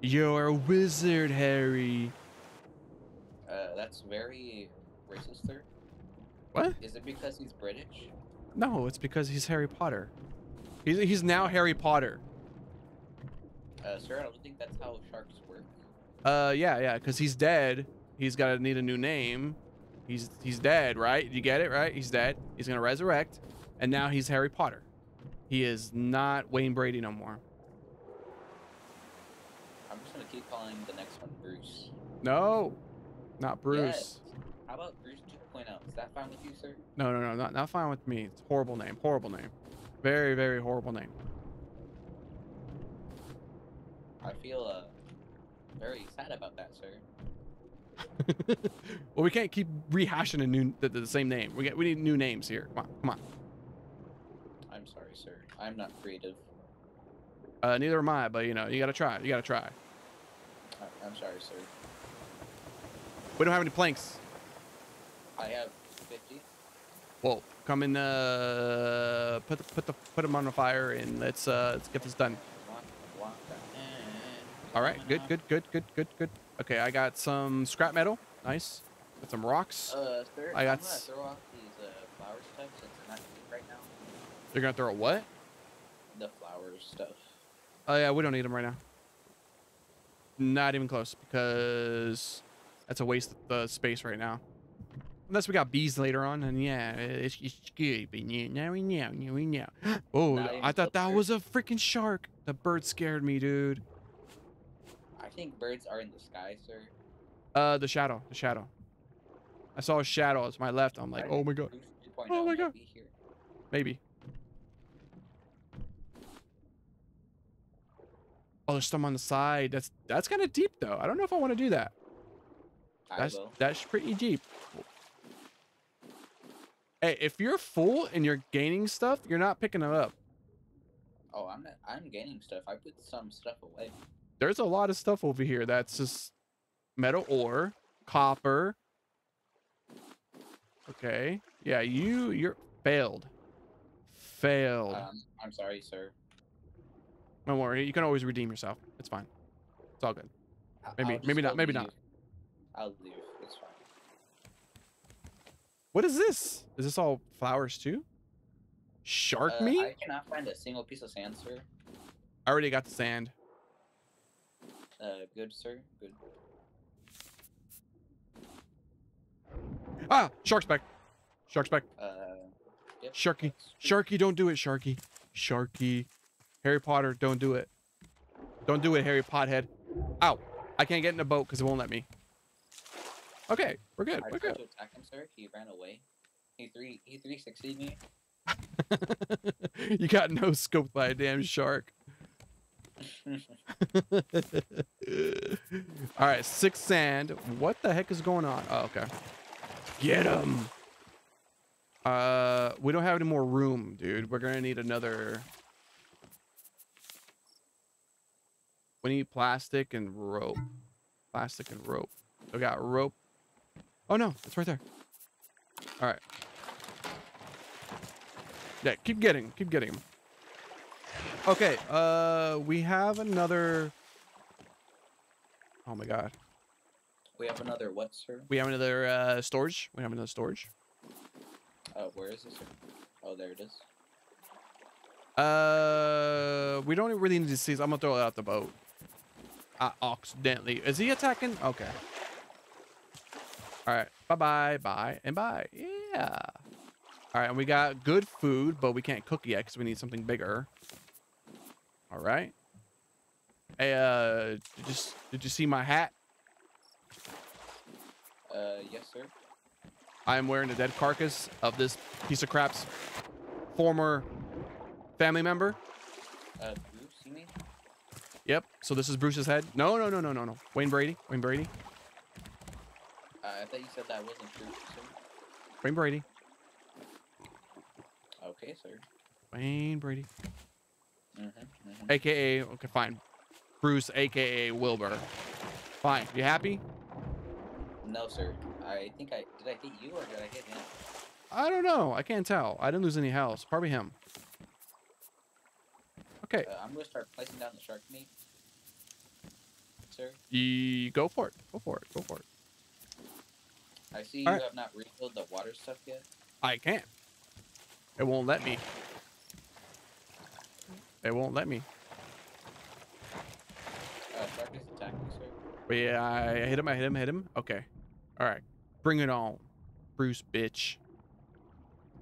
You're a wizard, Harry. Uh, that's very racist, sir. What? Is it because he's British? No, it's because he's Harry Potter. He's, he's now Harry Potter. Uh, sir, I don't think that's how sharks work. Uh, yeah, yeah, because he's dead. He's got to need a new name. He's he's dead, right? You get it, right? He's dead. He's gonna resurrect, and now he's Harry Potter. He is not Wayne Brady no more. I'm just gonna keep calling the next one Bruce. No, not Bruce. Yes. How about Bruce 2.0? Is that fine with you, sir? No, no, no, not not fine with me. It's a horrible name. Horrible name. Very, very horrible name. I feel uh very sad about that, sir. well, we can't keep rehashing a new the, the same name. We get we need new names here. Come on, come on. I'm sorry, sir. I'm not creative. Uh, neither am I, but you know, you gotta try. You gotta try. I- I'm sorry, sir. We don't have any planks. I have 50. Well, come and uh, put the, put the put them on the fire and let's uh let's get this done. Want- want that. All right, good, good, good, good, good, good. Okay, I got some scrap metal. Nice. Got some rocks. Uh, sir, I I'm got gonna throw off these uh, flower stuff since they're not cheap right now. You're gonna throw a what? The flower stuff. Oh yeah, we don't need them right now. Not even close because that's a waste of the space right now. Unless we got bees later on, and yeah, it's, it's good. But yeah, now we know, now we know. Oh, I thought that was a freaking shark. The bird scared me, dude. I think birds are in the sky, sir. Uh, the shadow, the shadow. I saw a shadow to my left. I'm like, oh my god, Oh my God. maybe. Oh, there's some on the side. That's that's kind of deep though. I don't know if I want to do that. That's will. that's pretty deep. Hey, if you're full and you're gaining stuff, you're not picking it up. Oh, I'm not. I'm gaining stuff. I put some stuff away. There's a lot of stuff over here that's just metal ore, copper. Okay. Yeah, you you're failed. Failed. Um, I'm sorry, sir. Don't worry, you can always redeem yourself. It's fine. It's all good. Maybe- maybe not, maybe not. I'll leave. It's fine. What is this? Is this all flowers too? Shark Uh, meat? I cannot find a single piece of sand, sir. I already got the sand. Uh, good, sir. Good. Ah, shark's back. Shark's back. Uh, yep, Sharky. Sharky, don't do it, Sharky. Sharky. Harry Potter, don't do it. Don't do it, Harry Pothead. Ow. I can't get in the boat because it won't let me. Okay, we're good. I We're good. to attack him, sir. He ran away. He three. He 360 me. you got no scope by a damn shark. All right, six sand. What the heck is going on? Oh, okay. Get him. Uh, we don't have any more room, dude. We're gonna need another. We need plastic and rope. Plastic and rope. We got rope. Oh no, it's right there. All right. Yeah, keep getting, keep getting 'em. Okay, uh, we have another. Oh my god, we have another what, sir? we have another uh storage. We have another storage. Uh, where is this? Oh, there it is. Uh, we don't really need to see. I'm gonna throw it out the boat. I accidentally. Is he attacking? Okay. All right. Bye bye. Bye and bye. Yeah. All right. And we got good food, but we can't cook yet because we need something bigger. All right. Hey, uh, did you, did you see my hat? Uh, yes, sir. I am wearing the dead carcass of this piece of crap's former family member. Uh, Bruce, you mean? Yep. So this is Bruce's head. No, no, no, no, no, no. Wayne Brady. Wayne Brady. Uh, I thought you said that wasn't Bruce, sir. Wayne Brady. Okay, sir. Wayne Brady. Mm-hmm, mm-hmm. AKA, okay, fine. Bruce, AKA Wilbur. Fine. You happy? No, sir. I think I did. I hit you or did I hit him? I don't know. I can't tell. I didn't lose any health. Probably him. Okay. Uh, I'm gonna start placing down the shark meat, sir. You go for it. Go for it. Go for it. I see you Alright. have not refilled the water stuff yet. I can't. It won't let me. It won't let me. Uh, shark is attacking, sir. But yeah, I hit him. I hit him. Hit him. Okay. All right. Bring it on, Bruce, bitch.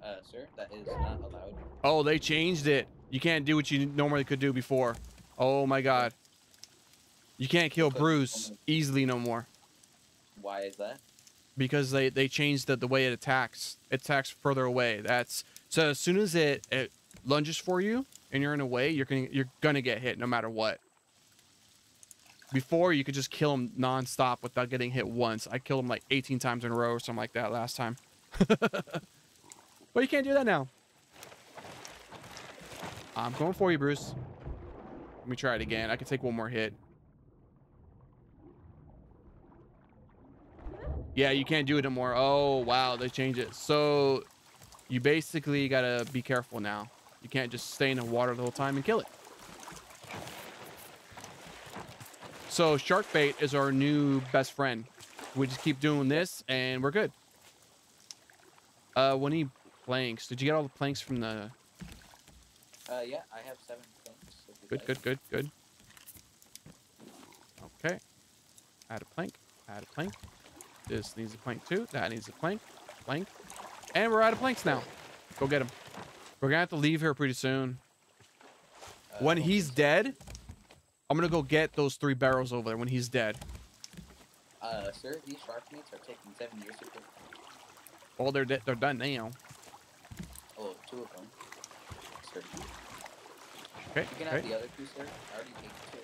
Uh, sir, that is not allowed. Oh, they changed it. You can't do what you normally could do before. Oh my god. You can't kill Bruce easily no more Why is that? Because they they changed the, the way it attacks. It attacks further away. That's so as soon as it, it lunges for you and you're in a way, you're gonna you're gonna get hit no matter what. Before you could just kill him nonstop without getting hit once. I killed him like 18 times in a row or something like that last time. but you can't do that now. I'm going for you, Bruce. Let me try it again. I can take one more hit. Yeah, you can't do it anymore. Oh, wow, they changed it. So you basically gotta be careful now. You can't just stay in the water the whole time and kill it. So shark bait is our new best friend. We just keep doing this and we're good. Uh, we need planks. Did you get all the planks from the? Uh, yeah, I have seven planks. Good, like. good, good, good. Okay. Add a plank. Add a plank. This needs a plank too. That needs a plank. Plank. And we're out of planks now. Go get him. We're gonna have to leave here pretty soon. Uh, When he's sir. dead, I'm gonna go get those three barrels over there when he's dead. Uh, sir, these shark meats are taking seven years to cook. Oh, they're de- they're done now. Oh, two of them. Sir, Okay. you can have the other two, sir. I already paid two.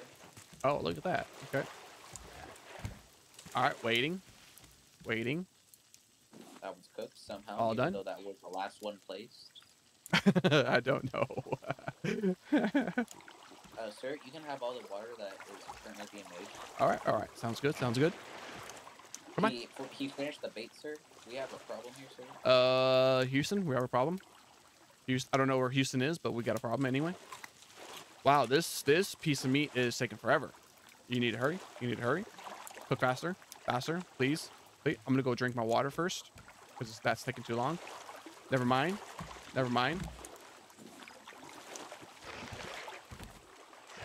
Oh, look at that. Okay. All right, waiting, waiting. That one's cooked somehow. All done? Though that was the last one placed. I don't know. Uh, sir, you can have all the water that is currently being made. all right, all right. Sounds good. Sounds good. Come on. He, f- he finished the bait, sir. We have a problem here, sir. Uh, Houston, we have a problem. Houston, I don't know where Houston is, but we got a problem anyway. Wow, this this piece of meat is taking forever. You need to hurry. You need to hurry. Cook faster, faster, please. Wait, I'm gonna go drink my water first, because that's taking too long. Never mind. Never mind.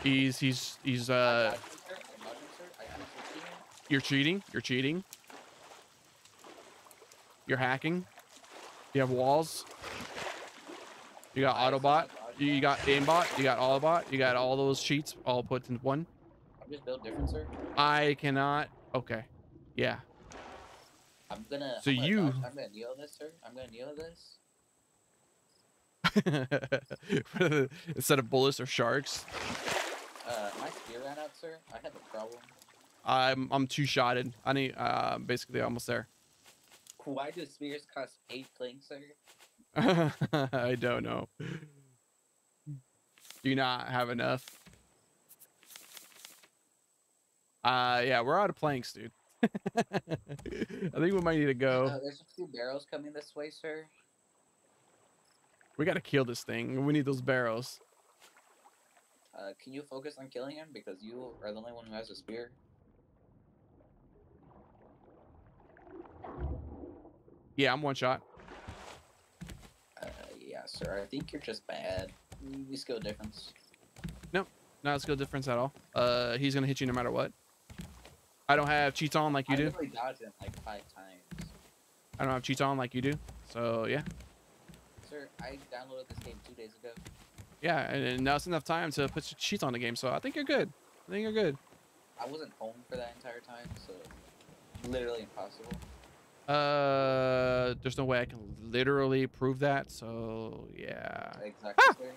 He's he's he's uh. you, sir. I got you, sir. I got you, sir. You're cheating. You're cheating. You're hacking. You have walls. You got Autobot. You got aimbot. You got Autobot. You got all those cheats all put in one. I'm just built different, sir. I cannot. Okay. Yeah. I'm gonna. So I'm gonna you- dodge- I'm gonna kneel this, sir. I'm gonna kneel this. Instead of bullets or sharks, Uh, my spear ran out, sir. I have a problem. I'm I'm two shotted. I need uh basically almost there. Why do spears cost eight planks, sir? I don't know. Do you not have enough? Uh, yeah, we're out of planks, dude. I think we might need to go. Uh, there's a few barrels coming this way, sir. We gotta kill this thing. We need those barrels. Uh, can you focus on killing him because you are the only one who has a spear? Yeah, I'm one shot. Uh, yeah, sir. I think you're just bad. We- skill difference. Nope, not a skill difference at all. Uh, he's gonna hit you no matter what. I don't have cheats on like you I do. dodged him like five times. I don't have cheats on like you do. So yeah, Sir, I downloaded this game two days ago. yeah, and, and now it's enough time to put cheats on the game. So I think you're good. I think you're good. I wasn't home for that entire time, so literally impossible. Uh, there's no way I can literally prove that. So yeah. Exactly, Ah! sir.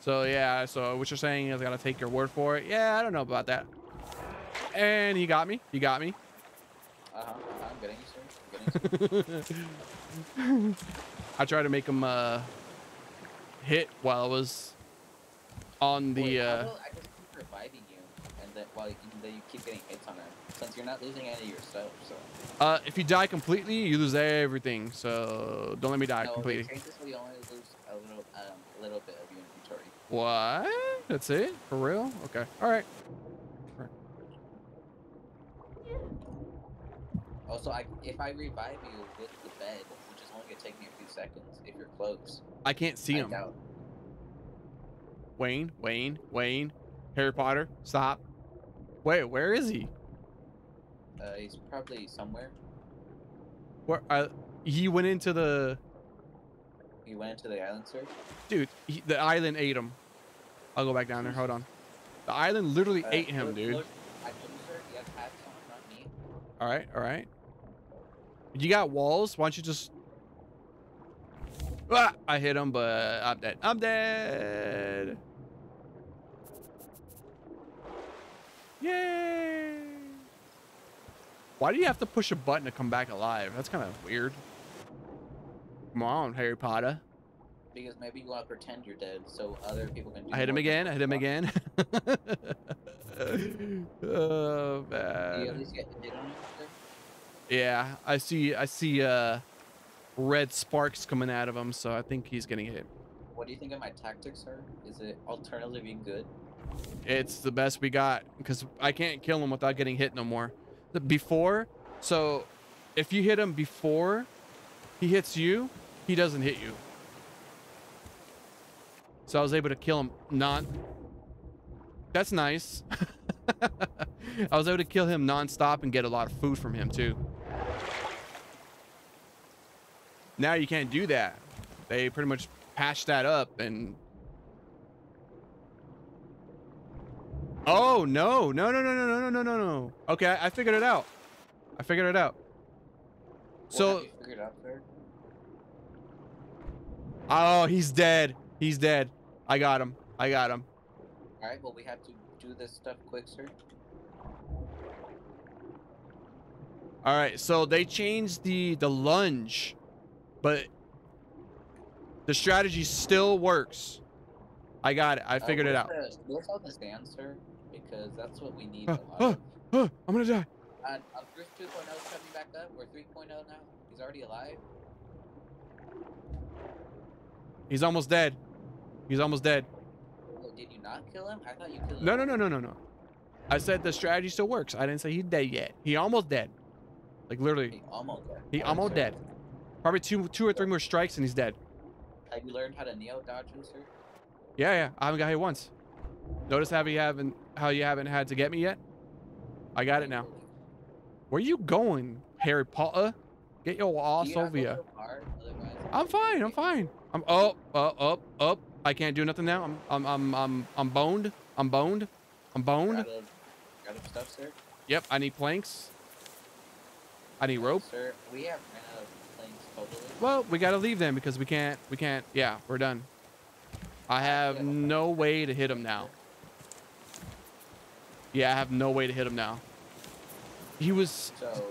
So yeah. So what you're saying is I gotta take your word for it. Yeah, I don't know about that. And he got me. He got me. Uh huh. Uh-huh. I'm getting you, sir. I'm getting you. I tried to make him uh hit while I was on the Wait, uh I just keep reviving you, and that while you, that you keep getting hits on him, since you're not losing any of your stuff. So uh if you die completely, you lose everything. So don't let me die no, completely. they this so you only lose a little, um, a little bit of your inventory. What? That's it? For real? Okay. All right. Also, I, if I revive you with the bed, which is only gonna take me a few seconds, if you're close, I can't see I him. doubt. Wayne, Wayne, Wayne, Harry Potter, stop. Wait, where is he? Uh, he's probably somewhere. Where? Uh, he went into the He went into the island, sir. dude. He, the island ate him. I'll go back down there. Hold on. The island literally Uh, ate him, look- dude. look- I told you. He has hats on, not me. All right, all right. You got walls? Why don't you just? Ah, I hit him, but I'm dead. I'm dead. Yay! Why do you have to push a button to come back alive? That's kind of weird. Come on, Harry Potter. Because maybe you want to pretend you're dead, so other people can. Do I hit him again. I hit him again. oh Do you at man. least get the hit on sir? Yeah, I see. I see. Uh, red sparks coming out of him, so I think he's getting hit. What do you think of my tactics, sir? Is it alternatively good? It's the best we got because I can't kill him without getting hit no more. The before, so if you hit him before he hits you, he doesn't hit you. So I was able to kill him non. That's nice. I was able to kill him non-stop and get a lot of food from him too. Now you can't do that. They pretty much patched that up and Oh no no no no no no no no no no. Okay, I, I figured it out. I figured it out. What So have you figured out, sir? oh, he's dead. He's dead. I got him. I got him. All right. Well, we have to do this stuff quick, sir. All right, so they changed the the lunge, but the strategy still works. I got it. I Uh, figured it out. The, all the stand, sir? Because that's what we need Uh, uh. Uh, I'm gonna die. Uh, uh, Bruce 2.0 is coming back up. We're 3.0 now. He's already alive. He's almost dead. He's almost dead. Oh, did you not kill him? I thought you killed him. No, no, no, no, no, no. I said the strategy still works. I didn't say he's dead yet. He almost dead. Like literally, He almost dead. he almost dead. Probably two, two or three more strikes and he's dead. Have you learned how to neo dodge him, sir? Yeah, yeah. I haven't got hit once. Notice how you haven't how you haven't had to get me yet. I got it now. Where you going, Harry Potter? Get your ass over here. so hard? Otherwise, I'm fine. I'm fine. I'm up, up, up, up. I can't do nothing now. I'm, I'm, I'm, I'm, I'm boned. I'm boned. I'm boned. Of, stuff, sir. Yep. I need planks. I need rope. Sir, we have ran out of planes totally. Well, we gotta leave them because we can't. We can't. Yeah, we're done. I have no way to hit him now. Yeah, I have no way to hit him now. He was. So,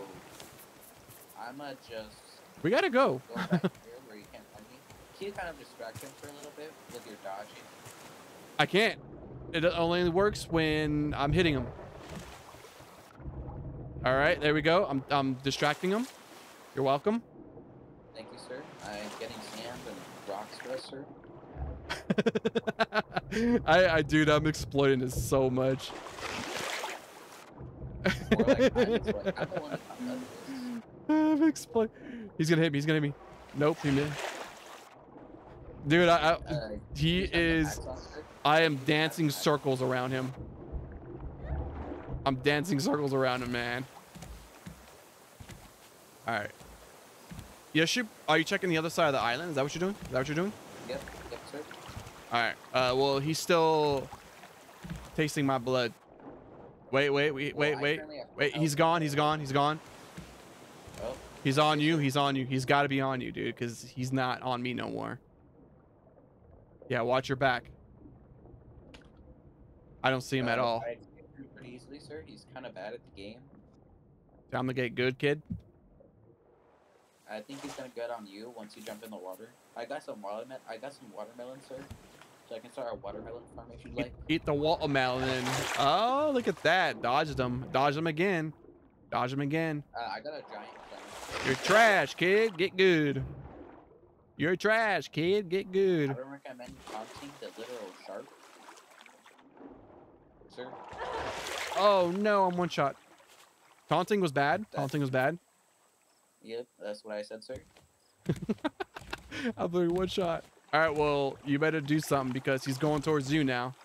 I'ma just We gotta go. go back here where you can't find me. Can you kind of distract him for a little bit with your dodging? I can't. It only works when I'm hitting him. All right, there we go. I'm, I'm distracting him. You're welcome. Thank you, sir. I'm getting sand and rocks for us, sir. I, I, dude, I'm exploiting this so much. Like I'm, exploit- I'm the one that does this. I'm exploit. He's gonna hit me. He's gonna hit me. Nope, he missed. Dude, I, I Uh, he you have the is. axe on, sir? I am dancing circles around him. I'm dancing circles around him, man. All right. You should. Are you checking the other side of the island? Is that what you're doing? Is that what you're doing? Yep, yep, sir. All right. Uh, well, he's still tasting my blood. Wait, wait, wait, Well, wait, I wait, wait. He's gone. He's gone. He's gone. Oh, He's on you. He's on you. He's got to be on you, dude, because he's not on me no more. Yeah, watch your back. I don't see him at uh, all. I pretty easily, sir. He's kind of bad at the game. Time to get good, kid. I think he's gonna get on you once you jump in the water. I got some watermelon. I got some watermelon, sir. So I can start a watermelon farm if you'd Eat, like. eat the watermelon. Oh, look at that. Dodged him. Dodged him again. Dodged him again. Uh, I got a giant clam. You're trash, kid. Get good. You're trash, kid. Get good. I don't recommend taunting the literal shark. Sir, Oh, no. I'm one shot. Taunting was bad. Taunting was bad. Yep, that's what I said, sir. I blew one shot. All right, well, you better do something because he's going towards you now.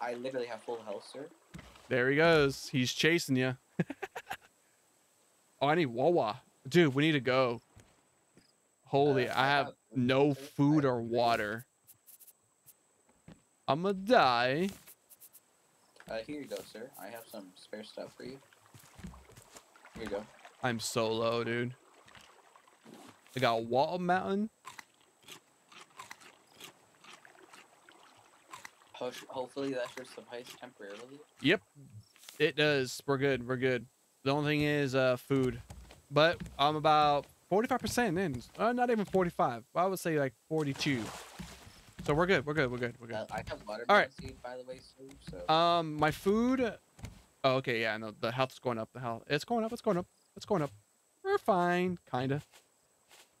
I literally have full health, sir. There he goes. He's chasing you. oh, I need Wawa. Dude, we need to go. Holy, Uh, I have have no food or water. I'm gonna die. Uh, here you go, sir. I have some spare stuff for you. Here you go. I'm so low, dude. I got Wall Mountain. Hopefully that should suffice temporarily. Yep, it does. We're good. We're good. The only thing is uh food, but I'm about 45% in. Uh, not even 45. I would say like 42. So we're good. We're good. We're good. We're good. Uh, I have water Alright. seed, by the way. So Um, my food. Oh, okay, yeah, no, the health is going up. The health, it's going up. It's going up. It's going up. We're fine, kinda.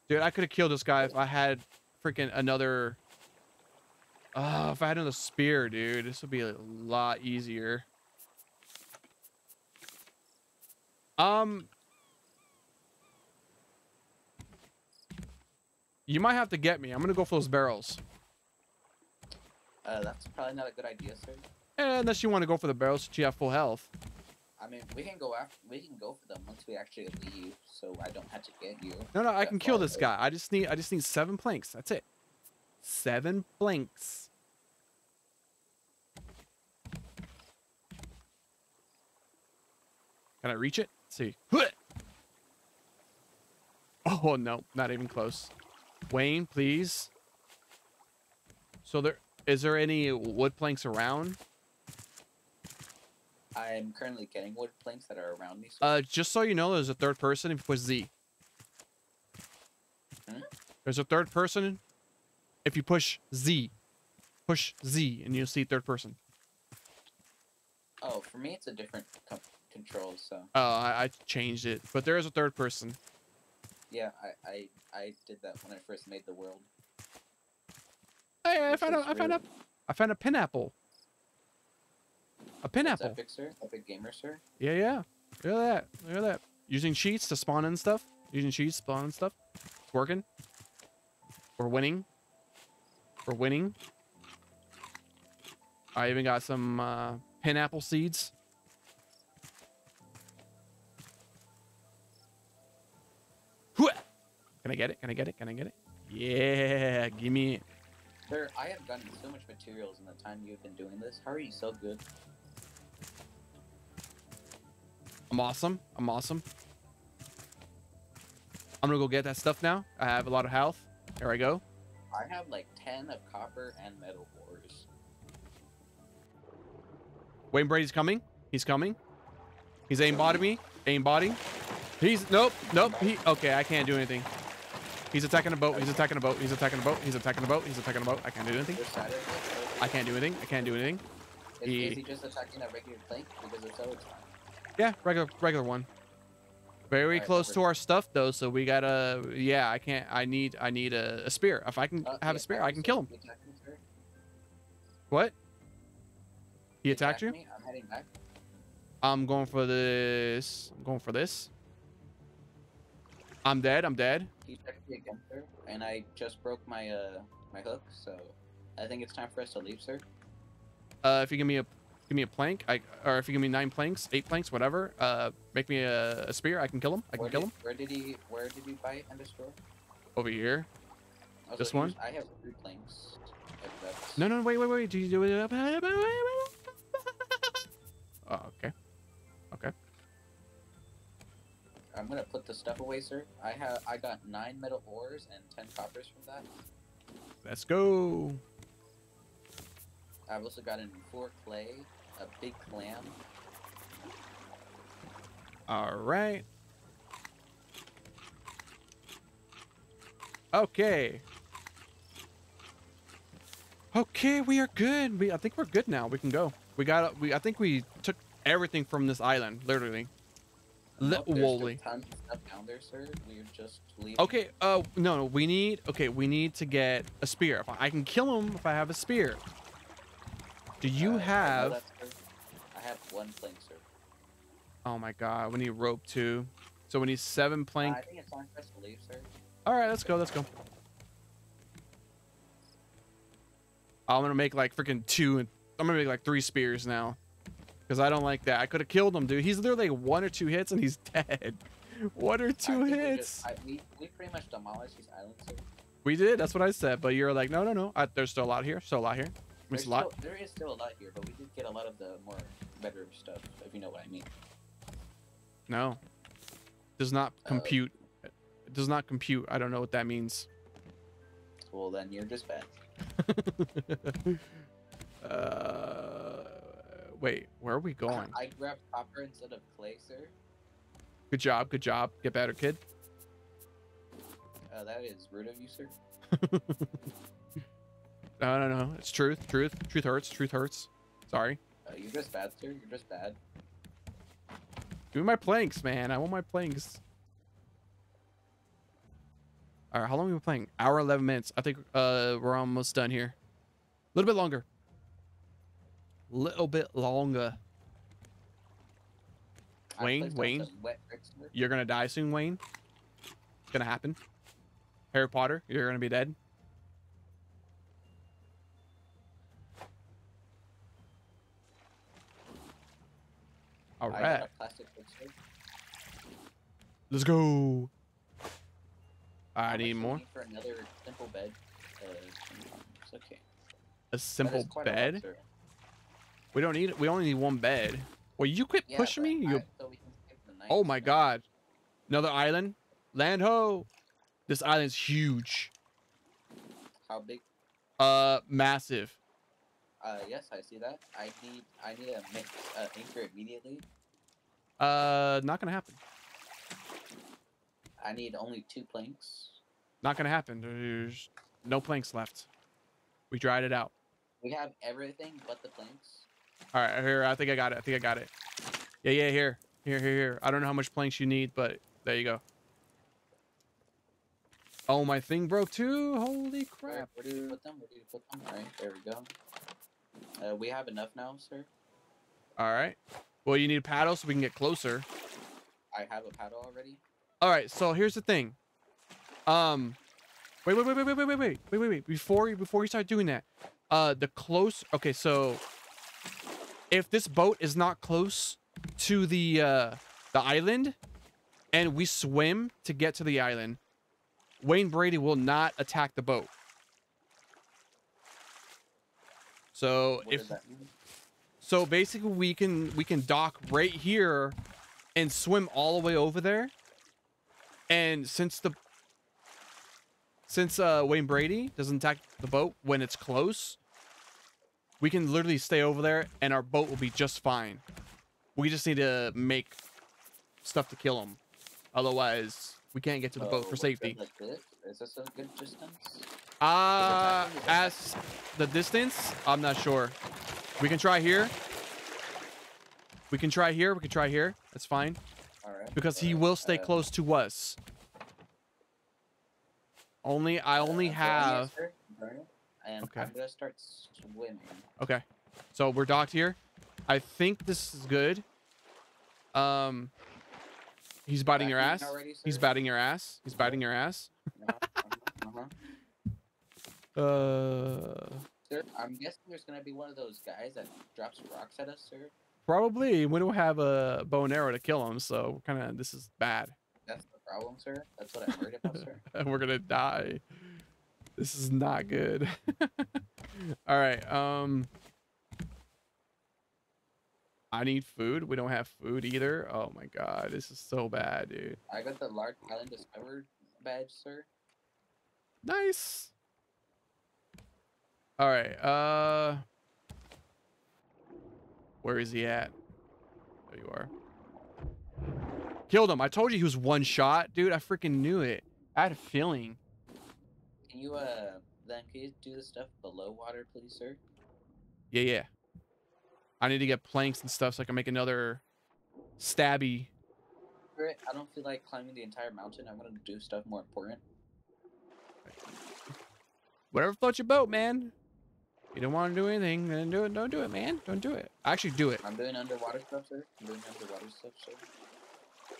Dude, I could have killed this guy if I had freaking another. Uh, if I had another spear, dude, this would be a lot easier. Um. You might have to get me. I'm gonna go for those barrels. uh, that's probably not a good idea, sir. Eh, unless you want to go for the barrels since you have full health. I mean, we can go after. We can go for them once we actually leave, so I don't have to get you. No, no, I can kill this guy. I just need I just need seven planks. That's it. Seven planks. Can I reach it? Let's see. Oh no, not even close. Wayne, please. So there is there any wood planks around? I'm currently getting wood planks that are around me. So Uh, just so you know, there's a third person if you push Z. Hmm? There's a third person if you push Z. Push Z and you'll see third person. oh, for me it's a different co- control. So Oh, I, I changed it, but there is a third person. yeah, I I I did that when I first made the world. Hey, I found a, I found a, I found a pineapple. A That's pineapple. Epic, sir. Epic gamer, sir. Yeah, yeah. Look at that. Look at that. Using cheats to spawn in stuff. Using cheats to spawn in stuff. It's working. We're winning. We're winning. I even got some uh, pineapple seeds. Can I get it? Can I get it? Can I get it? Yeah, give me it. Sir, I have gotten so much materials in the time you've been doing this. How are you so good? I'm awesome. I'm awesome. I'm gonna go get that stuff now. I have a lot of health. There I go. I have like 10 of copper and metal ores. Wayne Brady's coming. He's coming. He's aimbotting me. Aimbotting. He's nope, nope. He okay. I can't do anything. He's attacking a boat. He's attacking a boat. He's attacking a boat. He's attacking a boat. He's attacking a boat. I can't do anything. Your side of it, I can't do anything. I can't do anything. is, He- is he just attacking a regular plank? Because if so. Yeah, regular regular one. Very Alright, close to our stuff though, so we gotta. Yeah, I can't. I need. I need a, a spear. If I can Uh, have a spear, I can kill him. He attacked me, sir. What? He attacked you? Me. I'm heading back. I'm going for this. I'm going for this. I'm dead. I'm dead. He attacked me again, sir. And I just broke my uh my hook, so I think it's time for us to leave, sir. Uh, if you give me a give me a plank, I or if you give me nine planks, eight planks, whatever, uh, make me a, a spear. I can kill him. I can where kill did, him Where did he? Where did he bite and destroy? over here. Also, This he one? I have three planks. No, no, wait, wait, wait. Do you do it? Oh, okay. Okay. I'm gonna put the stuff away, sir. I have. I got nine metal ores and ten coppers from that. Let's go. I've also gotten four clay, a big clam. All right. Okay. Okay, we are good. We I think we're good now. We can go. We got we I think we took everything from this island, literally. Literally. still tons of stuff down there, sir. We're just leaving. Okay, uh no, no, we need okay, we need to get a spear. I, I can kill him if I have a spear. Do Uh, you know have one plank, sir. Oh my god, we need rope too. So we need seven Uh. I think it's time for us to leave, sir. All right, let's go. Let's go. I'm gonna make like freaking two, and I'm gonna make like three spears now, because I don't like that. I could have killed him, dude. He's literally one or two hits and he's dead. One or two think we hits. Just, I, we, we pretty much demolished these islands, sir. We did. That's what I said. But you're like, no, no, no. I, there's still a lot here. Still a lot here. There's a lot. Still, there is still a lot here, but we did get a lot of the more better stuff, if you know what I mean. No. Does not Uh, compute. It does not compute. I don't know what that means. Well, then you're just bad. uh, wait. Where are we going? I grabbed copper instead of clay, sir. Good job. Good job. Get better, kid. Uh, that is rude of you, sir. No, no, no. It's truth. Truth. Truth hurts. Truth hurts. Sorry. Uh, you're just bad, sir. You're just bad. Give me my planks, man. I want my planks. All right, how long have we been playing? Hour 11 minutes. I think uh, we're almost done here. A little bit longer. A Little bit longer. I Wayne, Wayne. some Wet bricks, sir. You're gonna die soon, Wayne. It's gonna happen. Harry Potter, you're gonna be dead. All right, a plastic brick, sir. let's go. I need more. For another simple bed. Uh, okay. A simple quite a bed. We don't need. It. We only need one bed. Well, you quit Yeah, pushing me. You. So we can skip the night, Oh my. God. Another island. Land ho. This island's huge. How big? Uh, massive. Uh, yes, I see that. I need, I need a mix, uh, anchor immediately. Uh, not gonna happen. I need only two planks. Not gonna happen. There's no planks left. We dried it out. We have everything but the planks. All right, here. I think I got it. I think I got it. Yeah, yeah. Here, here, here, here. I don't know how much planks you need, but there you go. Oh, my thing broke too. Holy Where, crap! where do you put them? Where do you put them? All right, there we go. Uh, we have enough now, sir. All right. Well, you need a paddle so we can get closer. I have a paddle already. All right. So here's the thing. Um, wait, wait, wait, wait, wait, wait, wait, wait, wait, wait, wait. Before you, before you start doing that, uh, the close. Okay, so if this boat is not close to the uh the island, and we swim to get to the island, Wayne Brady will not attack the boat. So What if does that mean? So basically we can we can dock right here and swim all the way over there. And since the since uh Wayne Brady doesn't attack the boat when it's close, we can literally stay over there and our boat will be just fine. We just need to make stuff to kill him. Otherwise, we can't get to the So, boat for safety. Is this a good distance? Uh, attacking? Is it as the distance, I'm not sure. We can try here. We can try here. We can try here. That's fine All right. because he will stay uh, close to us. Only I uh, only have. sir, burn it, And Okay. I'm gonna start swimming. Okay, so we're docked here. I think this is good. Um, he's biting your ass. Already, He's biting your ass. He's biting your ass. Uh-huh, uh-huh. Uh, Sir, I'm guessing there's gonna be one of those guys that drops rocks at us, sir. Probably we don't have a bow and arrow to kill him, so kind of this is bad. That's the problem, sir. That's what I'm worried about, sir. And We're gonna die. This is not good. All right. Um, I need food. We don't have food either. Oh my god, this is so bad, dude. I got the large island discovered badge, sir. Nice. All right. Uh, where is he at? There you are. Killed him. I told you he was one shot, dude. I freaking knew it. I had a feeling. Can you uh then can you do the stuff below water, please, sir? Yeah, yeah. I need to get planks and stuff so I can make another stabby. I don't feel like climbing the entire mountain. I'm gonna do stuff more important. Whatever floats your boat, man. You don't want to do anything, then do it. Don't do it, man. Don't do it. Actually, do it. I'm doing underwater stuff, sir. I'm doing underwater stuff, sir.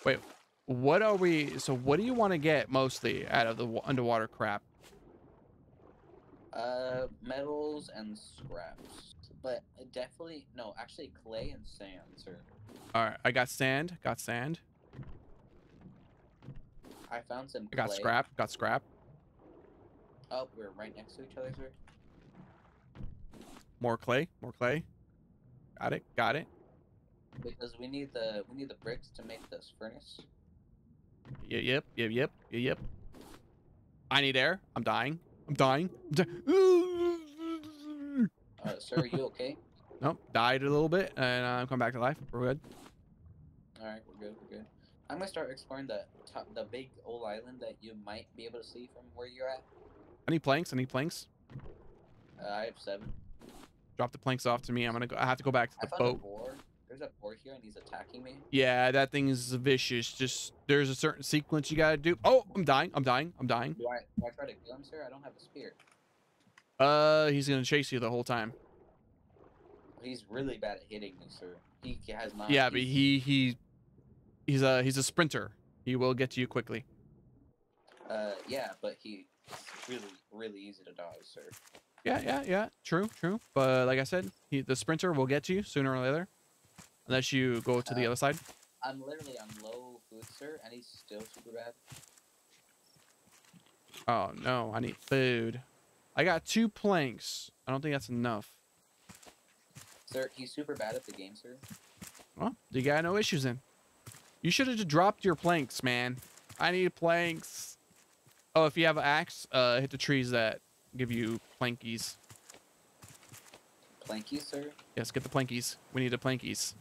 Wait, what are we? So, what do you want to get mostly out of the underwater crap? Uh, metals and scraps, but definitely no. Actually, clay and sand, sir. All right, I got sand. Got sand. I found some. I got clay. scrap. Got scrap. Oh, we're right next to each other, sir. More clay. More clay. Got it. Got it. Because we need the we need the bricks to make this furnace. Yep. Yep. Yep. Yep. Yep. Yep. I need air. I'm dying. I'm dying. I'm di- Uh, sir, are you okay? nope. Died a little bit, and I'm coming back to life. We're good. All right, we're good. We're good. I'm gonna start exploring the top, the big old island that you might be able to see from where you're at. I need planks. I need planks. Uh, I have seven. Drop the planks off to me. I'm gonna go. I have to go back to the boat. There's a boar here, and he's attacking me. Yeah, that thing is vicious. Just there's a certain sequence you gotta do. Oh, I'm dying. I'm dying. I'm dying. Do I, do I try to kill him, sir? I don't have a spear. Uh, he's gonna chase you the whole time. He's really bad at hitting me, sir. He has not. Yeah, but he he he's a he's a sprinter. He will get to you quickly. Uh, yeah, but he really, really easy to dodge, sir. Yeah, yeah, yeah. True, true. But like I said, he the sprinter will get to you sooner or later, unless you go to the Uh, other side. I'm literally on low food, sir, and he's still super bad. Oh no, I need food. I got two planks. I don't think that's enough. Sir, he's super bad at the game, sir. Well, you got no issues then. You should have just dropped your planks, man. I need planks. Oh, if you have an axe, uh, hit the trees that give you plankies. Plankies, sir. Yes, get the plankies. We need the plankies.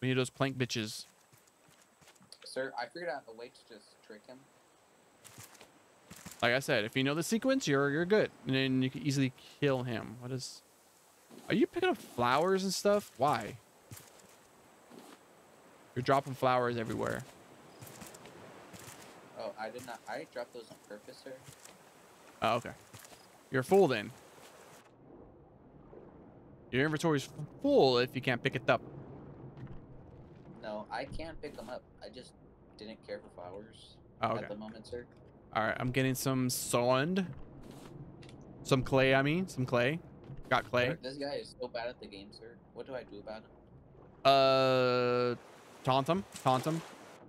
We need those plank bitches. Sir, I figured out a way to just trick him. Like I said, if you know the sequence, you're you're good, and then you can easily kill him. What is? Are you picking up flowers and stuff? Why? You're dropping flowers everywhere. Oh, I did not. I dropped those on purpose, sir. Oh, okay. You're full then. Your inventory's full if you can't pick it up. No, I can't pick them up. I just didn't care for flowers Oh, okay. at the moment, sir. All right, I'm getting some sand. Some clay, I mean, some clay. Got clay. This guy is so bad at the game, sir. What do I do about him? Uh, taunt him, taunt him.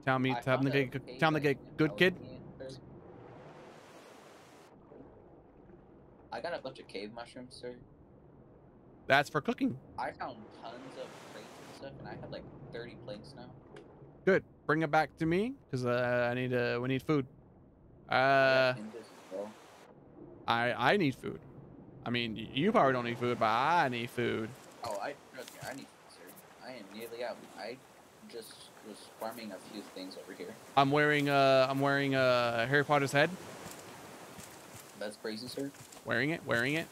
Tell me, tell him to get, tell him to get good kid. me in, sir. I got a bunch of cave mushrooms, sir. That's for cooking. I found tons of crates and stuff, and I have like 30 planks now. Good. Bring it back to me, cause uh, I need uh, we need food. I Uh, got hinges as well. I I need food. I mean, you probably don't need food, but I need food. Oh, I trust me, I need food, sir. I am nearly out. I just was farming a few things over here. I'm wearing uh I'm wearing uh Harry Potter's head. That's crazy, sir. Wearing it, wearing it.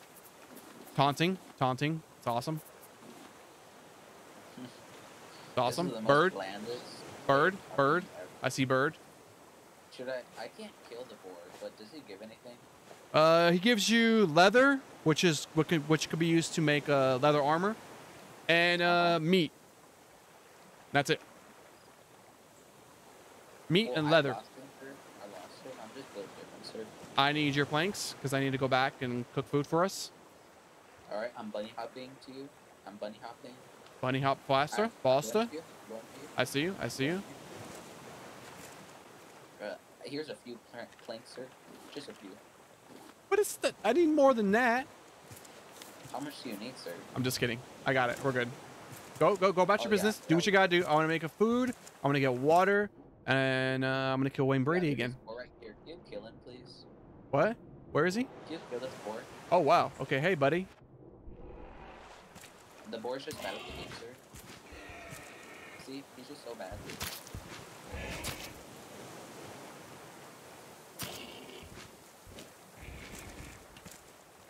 Taunting, taunting. It's awesome. It's awesome. is the most Bird, bird, bird. I see bird. Should I? I can't kill the boar, but does he give anything? Uh, he gives you leather, which is what could, which could be used to make uh, leather armor, and uh, meat. That's it. Meat Well, and leather. lost him, sir. I lost him. I'm just built different, sir. I need your planks because I need to go back and cook food for us. All right, I'm bunny hopping to you. I'm bunny hopping. Bunny hop faster, Alright, faster. going to you, going to you. I see you. I see you. Uh, here's a few planks, sir. Just a few. What is that? I need more than that. How much do you need, sir? I'm just kidding. I got it. We're good. Go, go, go about Oh, your yeah, business. Do what you gotta do. I want to make a food. I want to get water, and uh, I'm gonna kill Wayne Brady Yeah, again. four right here. You kill him? What? Where is he? Can kill this boar? Oh wow. Okay. Hey, buddy. The boar's just bad at the game, sir. See, he's just so bad.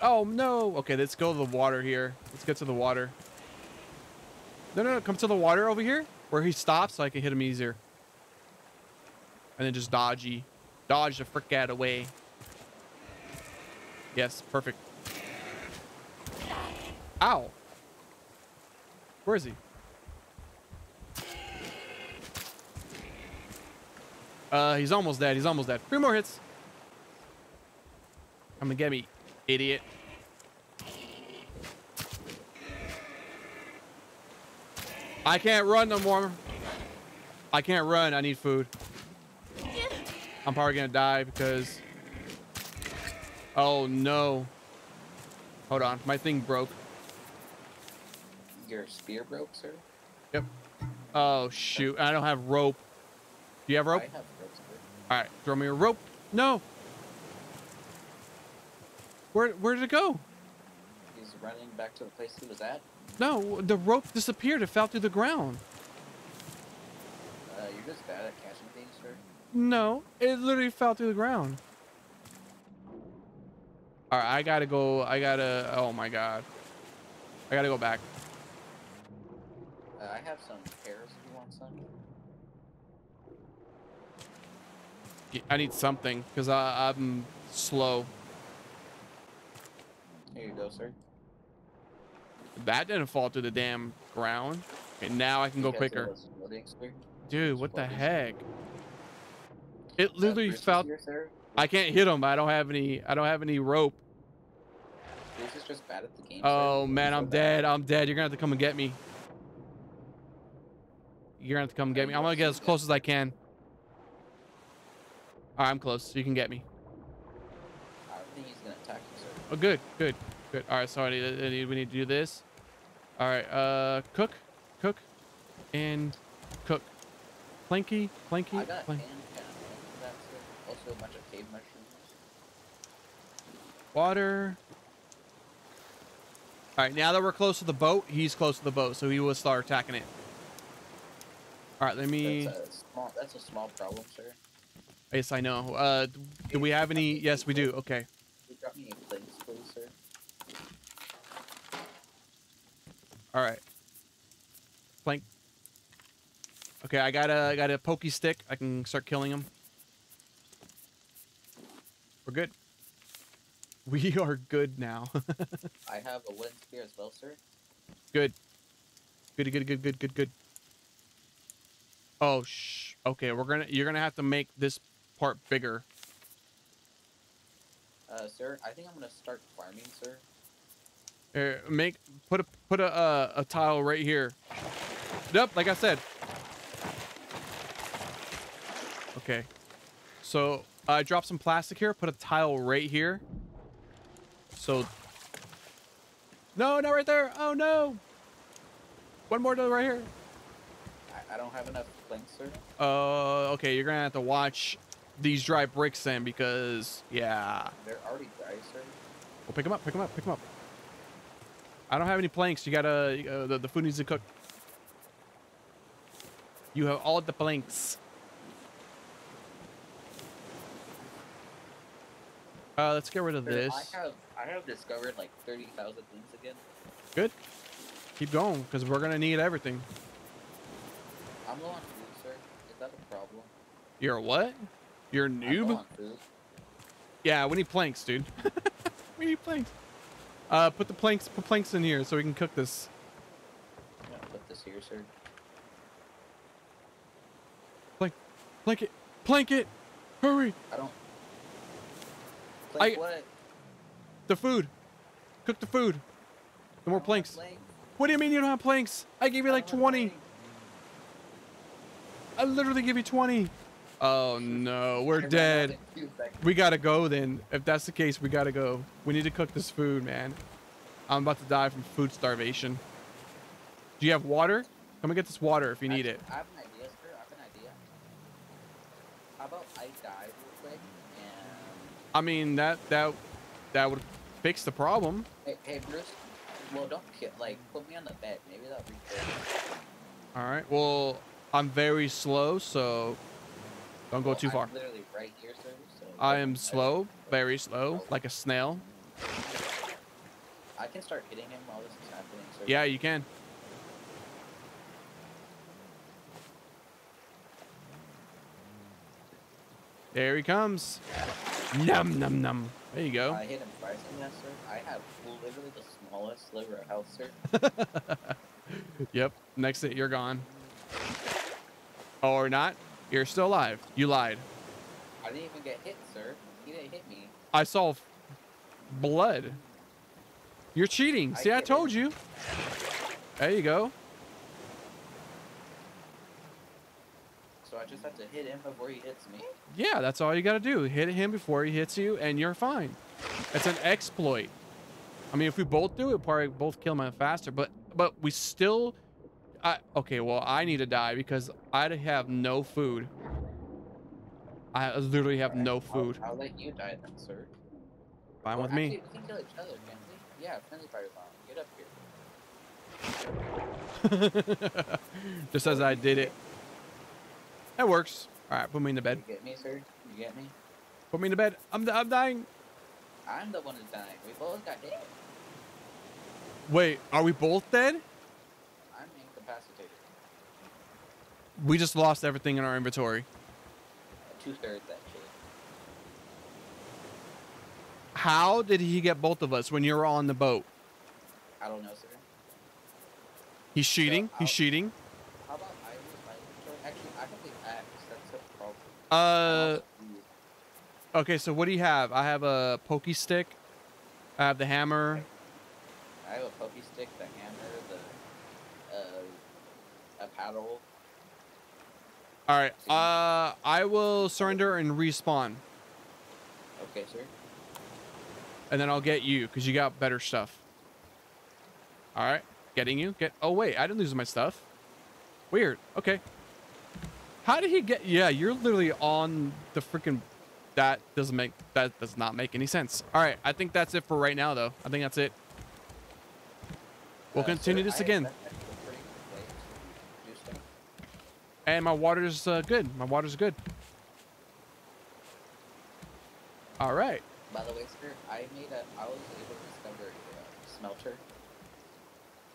Oh no. Okay, let's go to the water here. Let's get to the water. No, no, no. Come to the water over here where he stops, so I can hit him easier. And then just dodgy, dodge the frick out of the way. Yes, perfect. Ow. Where is he? Uh, he's almost dead. He's almost dead. Three more hits. Come and get me, idiot. I can't run no more. I can't run. I need food. I'm probably gonna die because. Oh no. Hold on, my thing broke. Your spear broke, sir? Yep. Oh shoot, I don't have rope. Do you have rope? I have rope, sir. All right, throw me a rope. No. Where where did it go? He's running back to the place he was at. No, the rope disappeared. It fell through the ground. Uh, you're just bad at catching things, sir. No, it literally fell through the ground. All right, I gotta go. I gotta. Oh my god. I gotta go back. Uh, I have some pears if you want some. I need something because I'm slow. Here you go, sir. That didn't fall to the damn ground. Okay, now I can go quicker. are those loading, sir? Dude, what the heck? It literally fell. here, sir. I can't hit him. I don't have any. I don't have any rope. Bruce is just bad at the game. Oh man, I'm dead. I'm dead. You're gonna have to come and get me. You're gonna have to come and get me. I'm gonna get as close as I can. All right, I'm close. So you can get me. I don't think he's gonna attack you, sir. Oh, good, good, good. All right, so I need, I need, we need to do this. All right, uh, cook, cook, and cook. Planky, planky, I got plank. hand cannon for. Also a bunch of cave mushrooms. Water. All right, now that we're close to the boat, he's close to the boat, so he will start attacking it. All right, let me. That's a small. That's a small problem, sir. Yes, I know. Uh, do we have any? Yes, we do. Okay. Can you drop me a plates, please, sir? All right. Plank. Okay, I got a I got a pokey stick. I can start killing him. We're good. We are good now. I have a wooden spear as well, sir. good. Good, good, good, good, good, good. Oh, shh. Okay, we're gonna. You're gonna have to make this part bigger. Uh, sir, I think I'm gonna start farming, sir. Here, make put a put a uh, a tile right here. Yep, like I said. Okay. So I uh, drop some plastic here. Put a tile right here. So. No, not right there. Oh no. One more to right here. I, I don't have enough planks, sir. Uh, okay, you're gonna have to watch these dry bricks then because yeah. They're already dry, sir. Well, pick them up. Pick them up. Pick them up. I don't have any planks. You gotta. Uh, the, the food needs to cook. You have all the planks. Uh, let's get rid of this. I have I have discovered like thirty thousand things again. Good. Keep going, because we're gonna need everything. I'm low on food, sir. Is that a problem? You're a what? You're a noob? Yeah, we need planks, dude. we need planks. Uh, put the planks, put planks in here so we can cook this. I'm put this here, sir. Plank plank it, plank it, hurry! I don't. I- what? The food, cook the food. No more planks. planks. What do you mean you don't have planks? I gave you like 20. I literally give you 20. Oh no, we're I dead. in two seconds. We gotta go then. If that's the case, we gotta go. We need to cook this food, man. I'm about to die from food starvation. Do you have water? Come and get this water if you need Actually, it. I have an idea, sir. I have an idea. How about I die real quick and I mean that that that would fix the problem. hey, hey Bruce. Well, don't kill. Like, put me on the bed. Maybe that'll be good. All right. Well, I'm very slow, so don't go Well, too far. literally right here, sir. So I am slow, very slow, oh. like a snail. I can start hitting him while this is happening. Sir. Yeah, you can. There he comes. Num num num. There you go. I hit him twice that, sir. I have literally the smallest sliver of health, sir. Yep. Next hit, you're gone. Oh, or not. You're still alive. You lied. I didn't even get hit, sir. He didn't hit me. I saw blood. You're cheating. I See, I get it. told you. There you go. So I just have to hit him before he hits me. Yeah, that's all you got to do. Hit him before he hits you, and you're fine. It's an exploit. I mean, if we both do it, probably both kill him faster. But but we still. I okay. Well, I need to die because I have no food. I literally have Alright, no I'll- food. I'll, let you die then, sir. Fine Well, with me. actually, We can kill each other, can't we? Yeah, friendly fire bomb. Get up here. Just as I did it. That works. All right, put me in the bed. You get me, sir? You get me? Put me in the bed. I'm I'm dying. I'm the one who's dying. We both got hit. Wait, are we both dead? I'm incapacitated. We just lost everything in our inventory. Two thirds, actually. How did he get both of us when you were on the boat? I don't know, sir. He's cheating. I'll- He's cheating. How about I use my inventory? Actually, I have the axe. That's a problem. Uh, okay. So what do you have? I have a pokey stick. I have the hammer. I have a pokey stick, the hammer, the uh, a paddle. All right. Uh, I will surrender and respawn, Okay, sir. and then I'll get you because you got better stuff. All right, getting you. Get. Oh wait, I didn't lose my stuff. Weird. Okay. How did he get? Yeah, you're literally on the freaking. That doesn't make. That does not make any sense. All right, I think that's it for right now, though. I think that's it. We'll Uh, continue this I again. have a pretty good place to do stuff. And my water's uh, good. My water's good. All right. By the way, sir, I made a. I was able to discover a uh, smelter.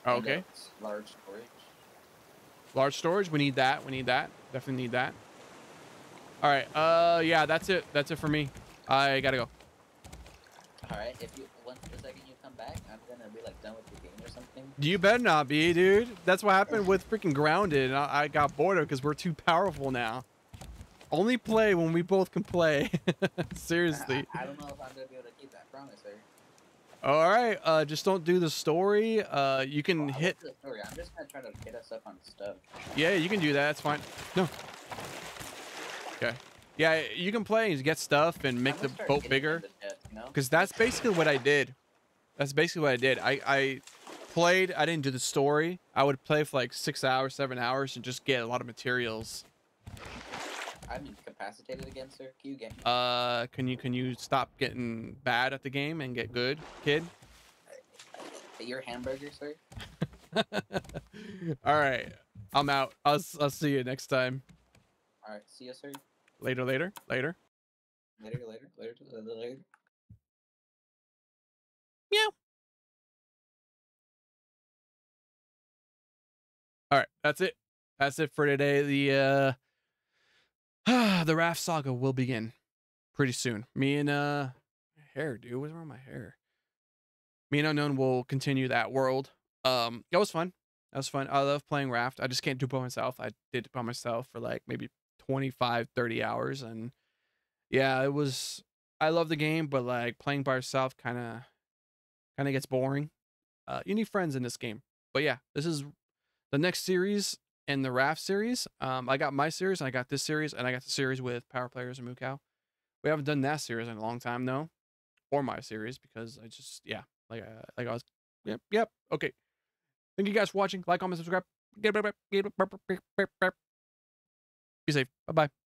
Oh, okay. large storage. Large storage. We need that. We need that. Definitely need that. All right. Uh, yeah, that's it. That's it for me. I gotta go. All right. If you once the second you come back, I'm gonna be like done with the game or something. You better not be, dude. That's what happened with freaking grounded. and I, I got bored of because we're too powerful now. Only play when we both can play. Seriously. I, I don't know if I'm gonna be able to keep that promise, sir. All right. Uh, just don't do the story. Uh, you can I hit. the story. I'm just gonna try to hit us up on stuff. Yeah, you can do that. That's fine. No. Okay. Yeah, you can play and get stuff and make the boat bigger. death, you know? Because that's basically what I did. That's basically what I did. I, I played, I didn't do the story. I would play for like six hours, seven hours, and just get a lot of materials. I'm incapacitated again, sir. Can you get me? Uh, can you can you stop getting bad at the game and get good, kid? Your hamburger, sir. All right, I'm out. I'll I'll see you next time. All right. See you, sir. Later, later, later. Later, later, later, later, later. Meow. All right, that's it. That's it for today. The uh the raft saga will begin pretty soon. Me and uh hair, dude. What's wrong with my hair? Me and unknown will continue that world. Um, that was fun. That was fun. I love playing raft. I just can't do it by myself. I did it by myself for like maybe 25, 30 hours, and yeah, it was. I love the game, but like playing by yourself kind of kind of gets boring. Uh, you need friends in this game. But yeah, this is the next series in the raft series. Um, I got my series, and I got this series, and I got the series with Power Players and Mukau. We haven't done that series in a long time though, or my series because I just yeah, like uh, like I was, yep, yep, okay. Thank you guys for watching. Like, comment, subscribe. Be safe. Bye bye.